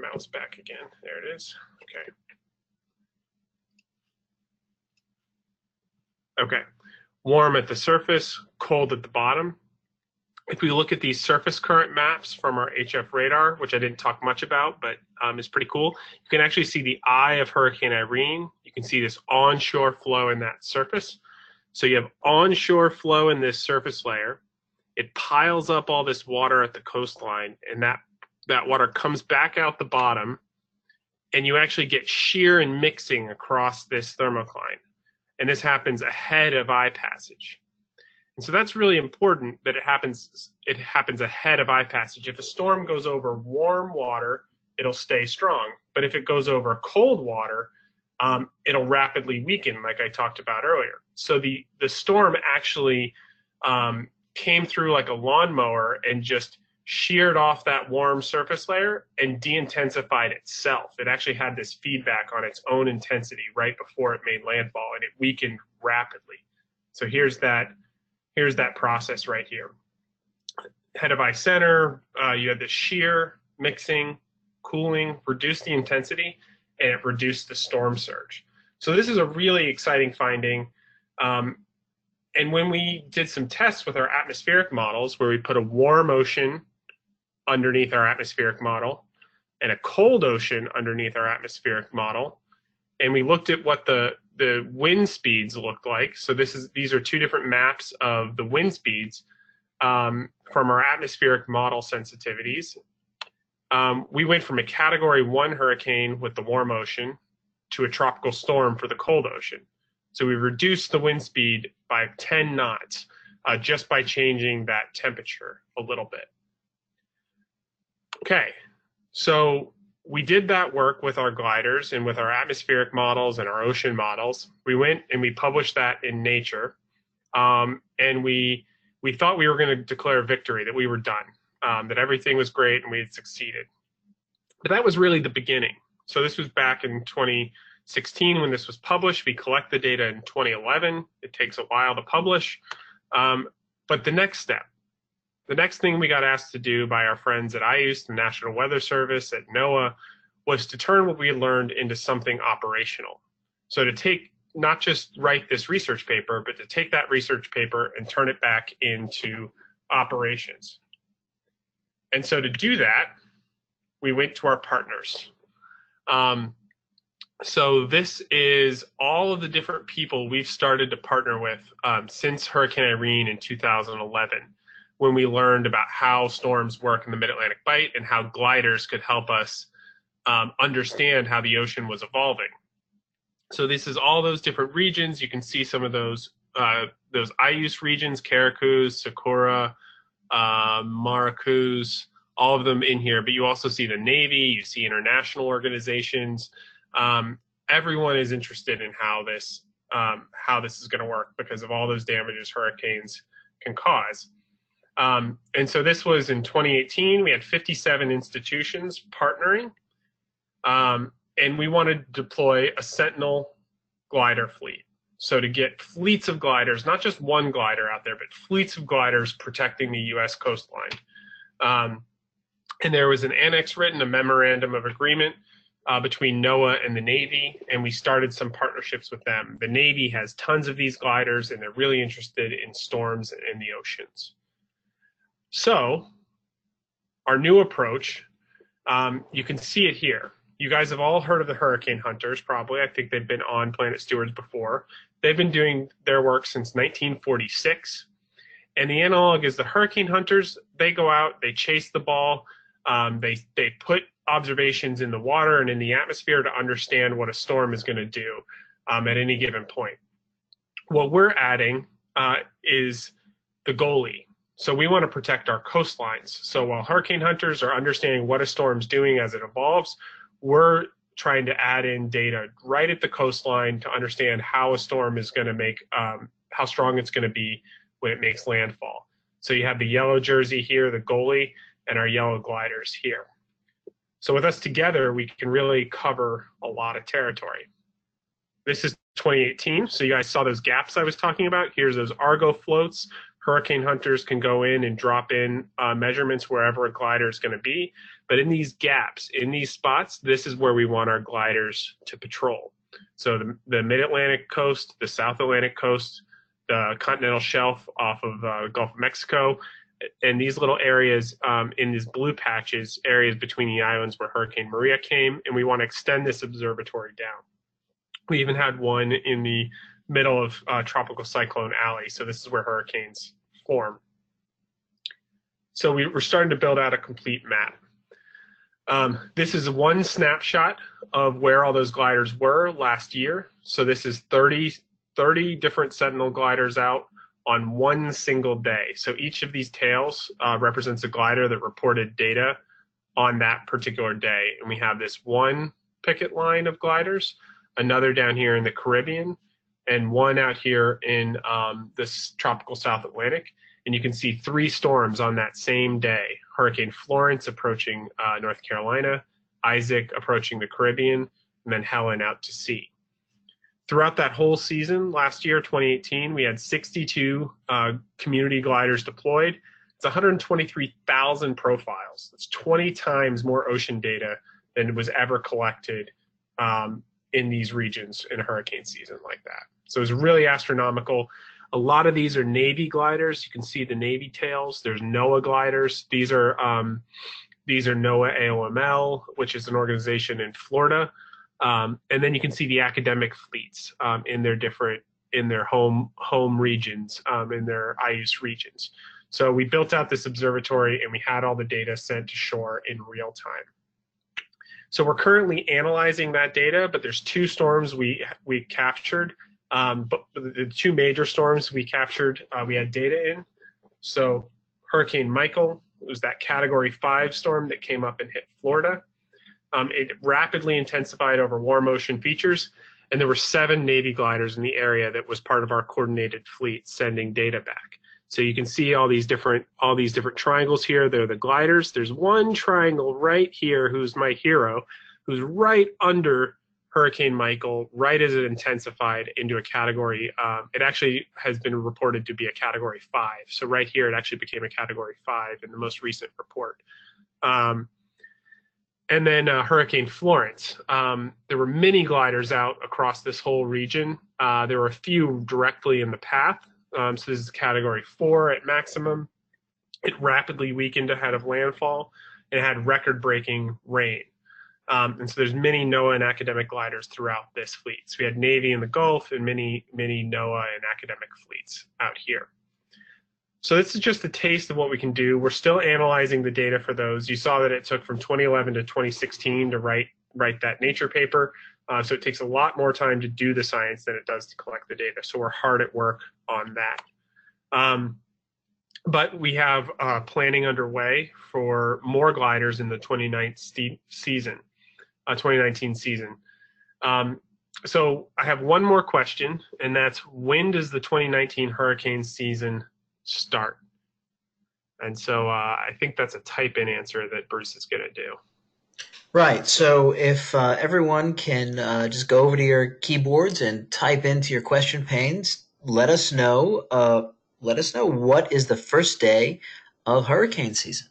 mouse back again. There it is. Okay. Okay. Warm at the surface, cold at the bottom. If we look at these surface current maps from our HF radar, which I didn't talk much about, but um, is pretty cool, you can actually see the eye of Hurricane Irene. You can see this onshore flow in that surface. So you have onshore flow in this surface layer. It piles up all this water at the coastline, and that, that water comes back out the bottom, and you actually get shear and mixing across this thermocline. And this happens ahead of eye passage. And so that's really important that it happens it happens ahead of eye passage. If a storm goes over warm water, it'll stay strong. But if it goes over cold water, um, it'll rapidly weaken, like I talked about earlier. So the the storm actually um, came through like a lawnmower and just sheared off that warm surface layer and de-intensified itself. It actually had this feedback on its own intensity right before it made landfall, and it weakened rapidly. So here's that here's that process right here. Head of eye center, uh, you had the shear, mixing, cooling, reduce the intensity, and it reduced the storm surge. So this is a really exciting finding. Um, and when we did some tests with our atmospheric models, where we put a warm ocean underneath our atmospheric model and a cold ocean underneath our atmospheric model, and we looked at what the the wind speeds look like. So this is these are two different maps of the wind speeds um, from our atmospheric model sensitivities. Um, we went from a category one hurricane with the warm ocean to a tropical storm for the cold ocean. So we reduced the wind speed by 10 knots uh, just by changing that temperature a little bit. Okay, so we did that work with our gliders and with our atmospheric models and our ocean models. We went and we published that in Nature, um, and we we thought we were going to declare victory, that we were done, um, that everything was great and we had succeeded. But that was really the beginning. So this was back in 2016 when this was published. We collect the data in 2011. It takes a while to publish. Um, but the next step, the next thing we got asked to do by our friends at IOOS, the National Weather Service, at NOAA, was to turn what we learned into something operational. So to take, not just write this research paper, but to take that research paper and turn it back into operations. And so to do that, we went to our partners. Um, so this is all of the different people we've started to partner with um, since Hurricane Irene in 2011 when we learned about how storms work in the Mid-Atlantic Bight and how gliders could help us um, understand how the ocean was evolving. So this is all those different regions. You can see some of those uh, those IOOS regions, CARICOOS, SECOORA, uh, MARACOOS, all of them in here. But you also see the Navy, you see international organizations. Um, everyone is interested in how this um, how this is going to work because of all those damages hurricanes can cause. Um, and so this was in 2018. We had 57 institutions partnering, um, and we wanted to deploy a Sentinel glider fleet. So to get fleets of gliders, not just one glider out there, but fleets of gliders protecting the U.S. coastline. Um, and there was an annex written, a memorandum of agreement uh, between NOAA and the Navy, and we started some partnerships with them. The Navy has tons of these gliders, and they're really interested in storms in the oceans. So our new approach, um, you can see it here. You guys have all heard of the hurricane hunters, probably. I think they've been on Planet Stewards before. They've been doing their work since 1946. And the analog is the hurricane hunters. They go out, they chase the ball, um, they they put observations in the water and in the atmosphere to understand what a storm is going to do um, at any given point. What we're adding uh, is the goalie. So we want to protect our coastlines. So while hurricane hunters are understanding what a storm's doing as it evolves, we're trying to add in data right at the coastline to understand how a storm is going to make, um, how strong it's going to be when it makes landfall. So you have the yellow jersey here, the goalie, and our yellow gliders here. So with us together, we can really cover a lot of territory. This is 2018, so you guys saw those gaps I was talking about. Here's those Argo floats. Hurricane hunters can go in and drop in uh, measurements wherever a glider is going to be. But in these gaps, in these spots, this is where we want our gliders to patrol. So the, the mid-Atlantic coast, the South Atlantic coast, the continental shelf off of uh, Gulf of Mexico, and these little areas um, in these blue patches, areas between the islands where Hurricane Maria came, and we want to extend this observatory down. We even had one in the middle of uh, Tropical Cyclone Alley, so this is where hurricanes form. So we, are starting to build out a complete map. Um, this is one snapshot of where all those gliders were last year. So this is 30, 30 different Sentinel gliders out on one single day. So each of these tails uh, represents a glider that reported data on that particular day. And we have this one picket line of gliders, another down here in the Caribbean, and one out here in um, this tropical South Atlantic. And you can see three storms on that same day. Hurricane Florence approaching uh, North Carolina, Isaac approaching the Caribbean, and then Helen out to sea. Throughout that whole season last year 2018 we had 62 uh, community gliders deployed. It's 123000 profiles. That's 20 times more ocean data than was ever collected um, in these regions in a hurricane season like that so it's really astronomical a lot of these are navy gliders you can see the navy tails there's noaa gliders these are um, these are noaa aoml which is an organization in florida um, and then you can see the academic fleets um, in their different in their home home regions um, in their IOOS regions. So we built out this observatory and we had all the data sent to shore in real time. So we're currently analyzing that data, but there's two storms we we captured. Um, but the two major storms we captured, uh, we had data in. So Hurricane Michael was that Category Five storm that came up and hit Florida. Um, it rapidly intensified over warm ocean features, and there were seven Navy gliders in the area that was part of our coordinated fleet sending data back. So you can see all these different all these different triangles here. They're the gliders. There's one triangle right here who's my hero, who's right under Hurricane Michael, right as it intensified into a category. Um, it actually has been reported to be a category five. So right here, it actually became a category five in the most recent report. Um, and then uh, Hurricane Florence. Um, there were many gliders out across this whole region. Uh, there were a few directly in the path. Um, so this is category four at maximum. It rapidly weakened ahead of landfall and had record-breaking rain. Um, and so there's many NOAA and academic gliders throughout this fleet. So we had Navy in the Gulf and many, many NOAA and academic fleets out here. So this is just a taste of what we can do. We're still analyzing the data for those. You saw that it took from 2011 to 2016 to write write that Nature paper. Uh, so it takes a lot more time to do the science than it does to collect the data. So we're hard at work on that. Um, but we have uh, planning underway for more gliders in the 29th season, uh, 2019 season. Um, so I have one more question, and that's when does the 2019 hurricane season start. And so uh, I think that's a type in answer that Bruce is going to do. Right. So if uh, everyone can uh, just go over to your keyboards and type into your question panes, let us know. Uh, let us know what is the first day of hurricane season.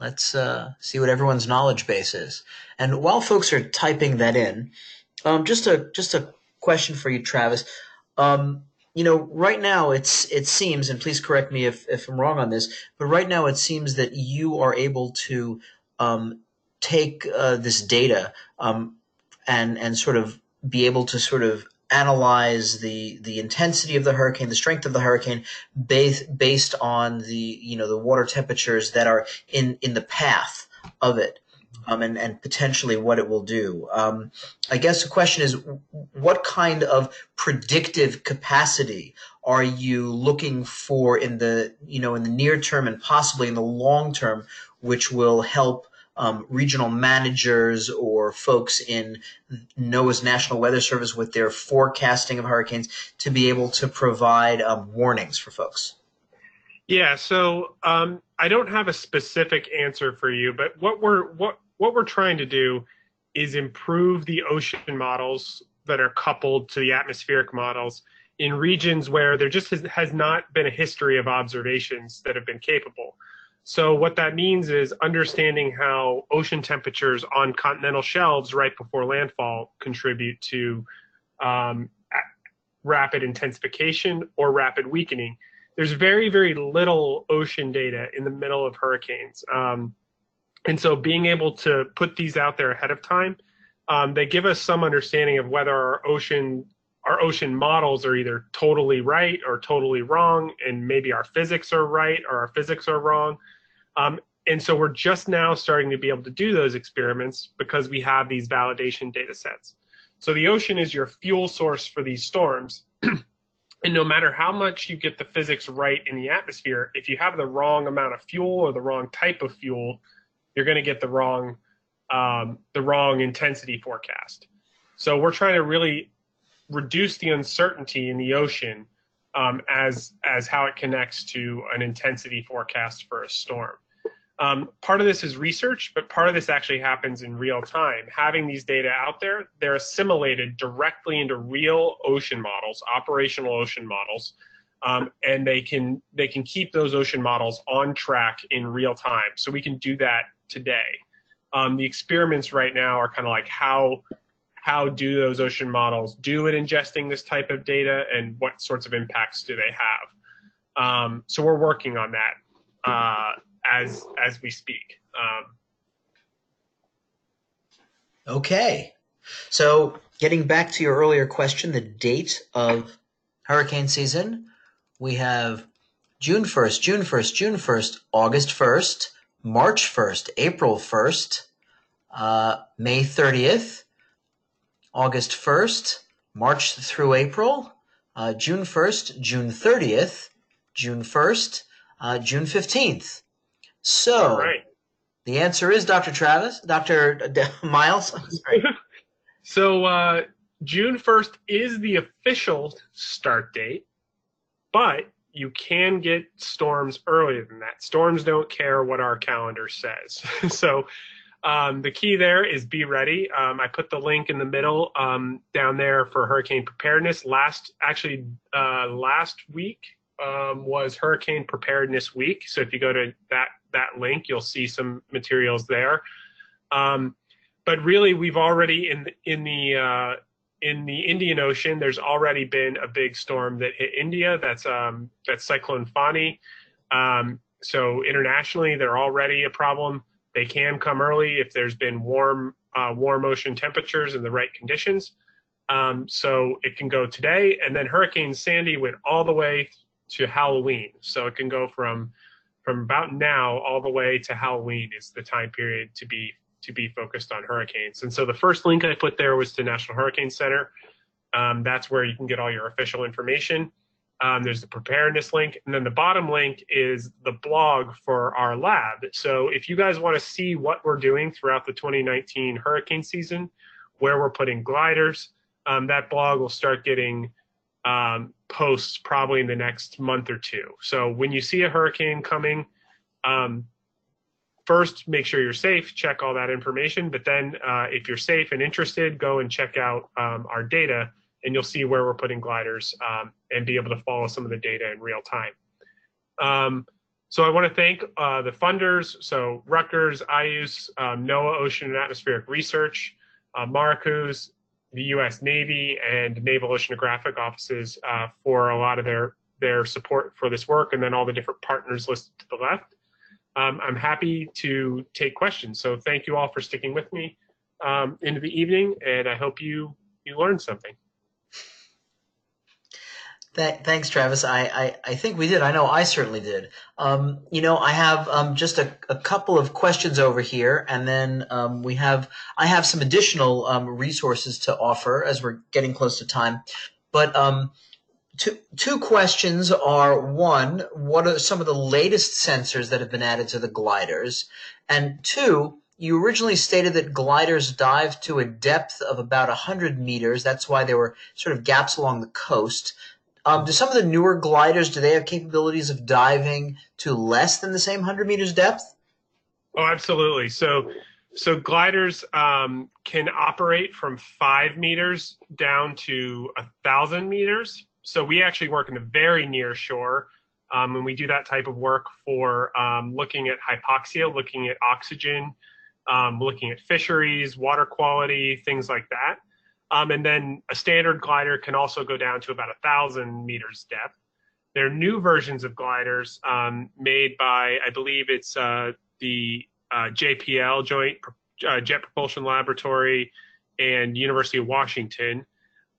Let's uh, see what everyone's knowledge base is. And while folks are typing that in, um, just a just a question for you, Travis. Um, you know, right now it's it seems, and please correct me if, if I'm wrong on this, but right now it seems that you are able to um, take uh, this data um, and and sort of be able to sort of analyze the the intensity of the hurricane, the strength of the hurricane, based based on the you know the water temperatures that are in in the path of it um, and, and potentially what it will do. Um, I guess the question is, what kind of predictive capacity are you looking for in the you know in the near term and possibly in the long term, which will help um, regional managers or folks in NOAA's National Weather Service with their forecasting of hurricanes to be able to provide um, warnings for folks? Yeah, so um, I don't have a specific answer for you, but what we're what what we're trying to do is improve the ocean models that are coupled to the atmospheric models in regions where there just has, has not been a history of observations that have been capable. So what that means is understanding how ocean temperatures on continental shelves right before landfall contribute to um, rapid intensification or rapid weakening. There's very, very little ocean data in the middle of hurricanes. Um, and so being able to put these out there ahead of time, um, they give us some understanding of whether our ocean our ocean models are either totally right or totally wrong, and maybe our physics are right or our physics are wrong. Um, and so we're just now starting to be able to do those experiments because we have these validation data sets. So the ocean is your fuel source for these storms. and no matter how much you get the physics right in the atmosphere, if you have the wrong amount of fuel or the wrong type of fuel, you're going to get the wrong um, the wrong intensity forecast. So we're trying to really reduce the uncertainty in the ocean um, as as how it connects to an intensity forecast for a storm. Um, part of this is research, but part of this actually happens in real time. Having these data out there, they're assimilated directly into real ocean models, operational ocean models, um, and they can they can keep those ocean models on track in real time. So we can do that today. Um, the experiments right now are kind of like how how do those ocean models do at ingesting this type of data and what sorts of impacts do they have? Um, so we're working on that uh, as as we speak. Um, okay, so getting back to your earlier question, the date of hurricane season, we have June first, June first, June first, August first. March 1st, April 1st, uh, May 30th, August 1st, March through April, uh, June 1st, June 30th, June 1st, uh, June 15th. So the answer is Dr. Travis, Dr. D- Miles. so uh, June 1st is the official start date, but you can get storms earlier than that. Storms don't care what our calendar says. so um, the key there is be ready. Um, I put the link in the middle um, down there for hurricane preparedness. Last, actually, uh, last week um, was hurricane preparedness week. So if you go to that that link, you'll see some materials there. Um, but really, we've already in in the uh, in the Indian Ocean, there's already been a big storm that hit India. That's um, that's Cyclone Fani. So internationally, they're already a problem. They can come early if there's been warm uh, warm ocean temperatures and the right conditions. Um, so it can go today, and then Hurricane Sandy went all the way to Halloween. So it can go from from about now all the way to Halloween is the time period to be to be focused on hurricanes. And so the first link I put there was to National Hurricane Center. Um, that's where you can get all your official information. Um, there's the preparedness link, and then the bottom link is the blog for our lab. So if you guys want to see what we're doing throughout the 2019 hurricane season, where we're putting gliders, um, that blog will start getting um, posts probably in the next month or two. So when you see a hurricane coming, um, first make sure you're safe check all that information but then uh, if you're safe and interested go and check out um, our data and you'll see where we're putting gliders um, and be able to follow some of the data in real time um, so i want to thank uh, the funders so rutgers IOOS um, noaa ocean and atmospheric research uh, MARACOOS the U.S. Navy and Naval Oceanographic offices uh, for a lot of their their support for this work, and then all the different partners listed to the left. Um, I'm happy to take questions. So thank you all for sticking with me um, into the evening, and I hope you you learned something. Th- thanks, Travis. I, I, I, think we did. I know I certainly did. Um, you know, I have um, just a, a, couple of questions over here, and then um, we have I have some additional um, resources to offer as we're getting close to time. But um, two two questions are one: what are some of the latest sensors that have been added to the gliders? And two, you originally stated that gliders dive to a depth of about 100 meters. That's why there were sort of gaps along the coast. Um, do some of the newer gliders do they have capabilities of diving to less than the same 100 meters depth? Oh, absolutely. So, so gliders um, can operate from five meters down to a thousand meters. So we actually work in the very near shore, um, and we do that type of work for um, looking at hypoxia, looking at oxygen, um, looking at fisheries, water quality, things like that. Um, and then a standard glider can also go down to about a thousand meters depth. There are new versions of gliders um, made by, I believe it's uh, the uh, JPL, Joint uh, Jet Propulsion Laboratory, and University of Washington,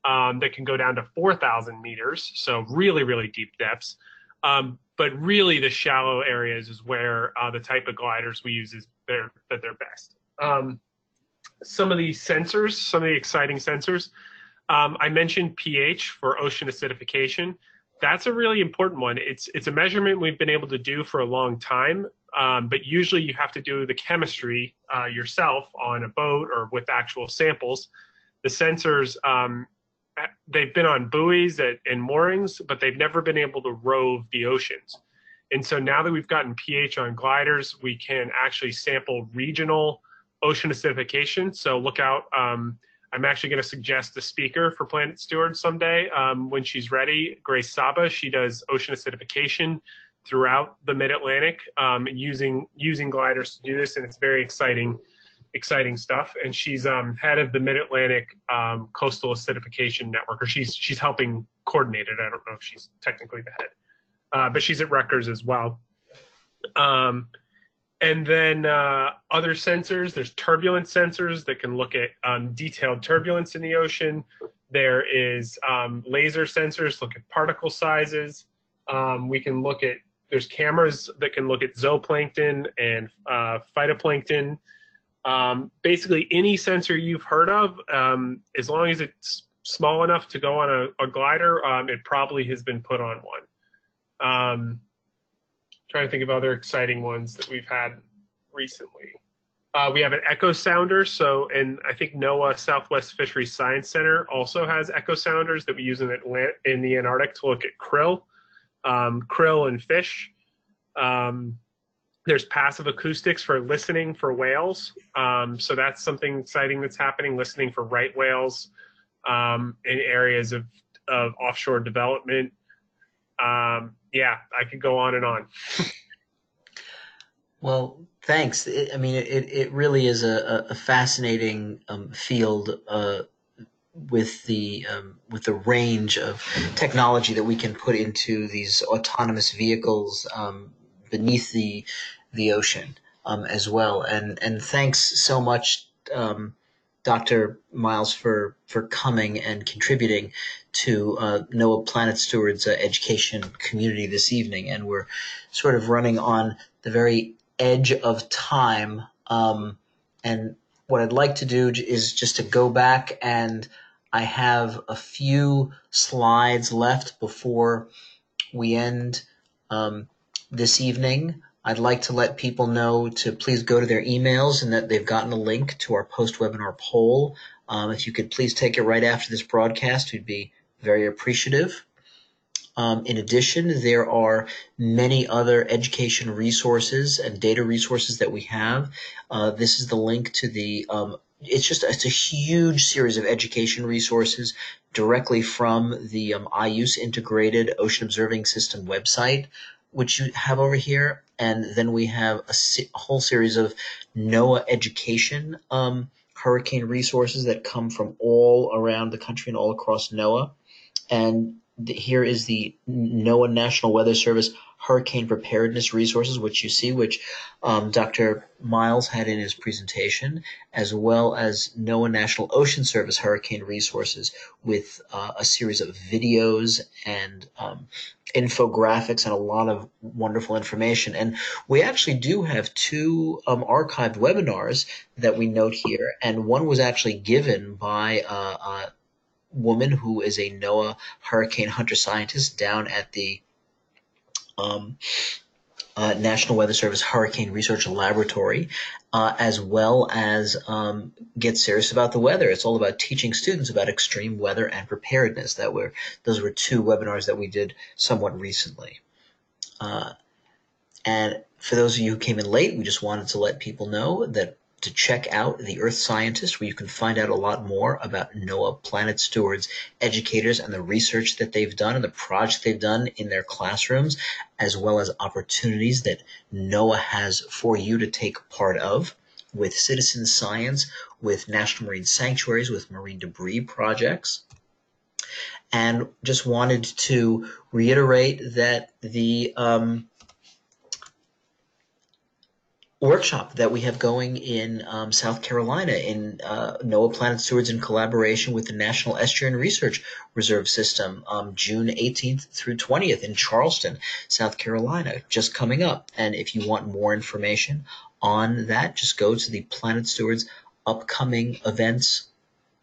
um, that can go down to 4,000 meters, so really, really deep depths. Um, but really, the shallow areas is where uh, the type of gliders we use is they're, that they're best. Um, some of these sensors, some of the exciting sensors. Um, I mentioned pH for ocean acidification. That's a really important one. It's it's a measurement we've been able to do for a long time, um, but usually you have to do the chemistry uh, yourself on a boat or with actual samples. The sensors um, they've been on buoys at, and moorings, but they've never been able to rove the oceans. And so now that we've gotten pH on gliders, we can actually sample regional ocean acidification. So look out. Um, I'm actually going to suggest a speaker for Planet Steward someday um, when she's ready. Grace Saba, she does ocean acidification throughout the Mid Atlantic um, using using gliders to do this, and it's very exciting, exciting stuff. And she's um, head of the Mid Atlantic um, Coastal Acidification Network, or she's she's helping coordinate it. I don't know if she's technically the head, uh, but she's at Rutgers as well. And then uh, other sensors, there's turbulence sensors that can look at um, detailed turbulence in the ocean. There is um, laser sensors, look at particle sizes. Um, we can look at, there's cameras that can look at zooplankton and uh, phytoplankton. Um, basically, any sensor you've heard of, um, as long as it's small enough to go on a, a glider, um, it probably has been put on one trying to think of other exciting ones that we've had recently. Uh, we have an echo sounder. So, and I think NOAA Southwest Fisheries Science Center also has echo sounders that we use in, in the Antarctic to look at krill, um, krill and fish. Um, there's passive acoustics for listening for whales. Um, so that's something exciting that's happening, listening for right whales um, in areas of, of offshore development. Um, yeah, I could go on and on. well, thanks. It, I mean, it, it really is a, a fascinating um, field uh, with the um, with the range of technology that we can put into these autonomous vehicles um, beneath the the ocean um, as well. And and thanks so much. Um, Dr. Miles for for coming and contributing to uh, NOAA Planet Stewards uh, education community this evening, and we're sort of running on the very edge of time. Um, and what I'd like to do is just to go back and I have a few slides left before we end um, this evening. I'd like to let people know to please go to their emails and that they've gotten a link to our post webinar poll. Um, if you could please take it right after this broadcast, we'd be very appreciative. Um, in addition, there are many other education resources and data resources that we have. Uh, this is the link to the. Um, it's just it's a huge series of education resources directly from the um, IOOS Integrated Ocean Observing System website, which you have over here, and then we have a, a whole series of NOAA education um, hurricane resources that come from all around the country and all across NOAA. And here is the NOAA National Weather Service hurricane preparedness resources, which you see, which um, Dr. Miles had in his presentation, as well as NOAA National Ocean Service hurricane resources with uh, a series of videos and um, infographics and a lot of wonderful information. And we actually do have two um, archived webinars that we note here, and one was actually given by uh, a woman who is a NOAA hurricane hunter scientist down at the um, uh, National Weather Service Hurricane Research Laboratory, uh, as well as um, get serious about the weather. It's all about teaching students about extreme weather and preparedness. That were those were two webinars that we did somewhat recently. Uh, and for those of you who came in late, we just wanted to let people know that to check out The Earth Scientist, where you can find out a lot more about NOAA Planet Stewards educators and the research that they've done and the projects they've done in their classrooms, as well as opportunities that NOAA has for you to take part of with citizen science, with national marine sanctuaries, with marine debris projects. And just wanted to reiterate that the um, workshop that we have going in um, South Carolina in uh, NOAA Planet Stewards in collaboration with the National Estuarine Research Reserve System, um, June 18th through 20th in Charleston, South Carolina, just coming up. And if you want more information on that, just go to the Planet Stewards upcoming events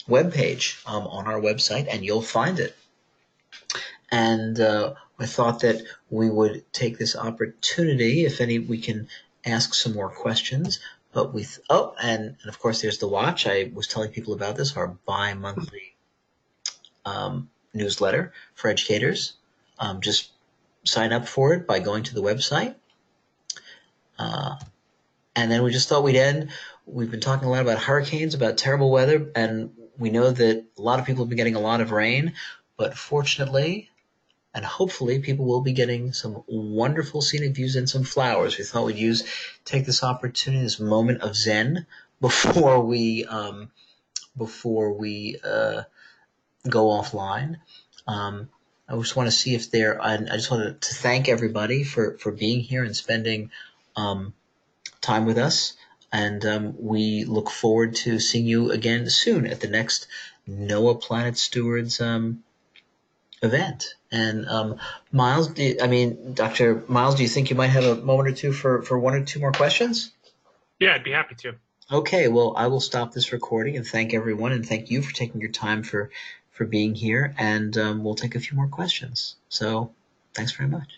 webpage um, on our website and you'll find it. And uh, I thought that we would take this opportunity, if any, we can ask some more questions. But with oh, and, and of course there's the watch. I was telling people about this, our bi-monthly um, newsletter for educators. Um, just sign up for it by going to the website. Uh, and then we just thought we'd end. We've been talking a lot about hurricanes, about terrible weather, and we know that a lot of people have been getting a lot of rain. But fortunately, and hopefully people will be getting some wonderful scenic views and some flowers. We thought we'd use take this opportunity, this moment of zen, before we um, before we uh, go offline. Um, I just want to see if there. I, just wanted to thank everybody for for being here and spending um, time with us. And um, we look forward to seeing you again soon at the next NOAA Planet Stewards um, event. And um, Miles, you, I mean, Dr. Miles, do you think you might have a moment or two for, for one or two more questions? Yeah, I'd be happy to. Okay, well, I will stop this recording and thank everyone, and thank you for taking your time for for being here. And um, we'll take a few more questions. So, thanks very much.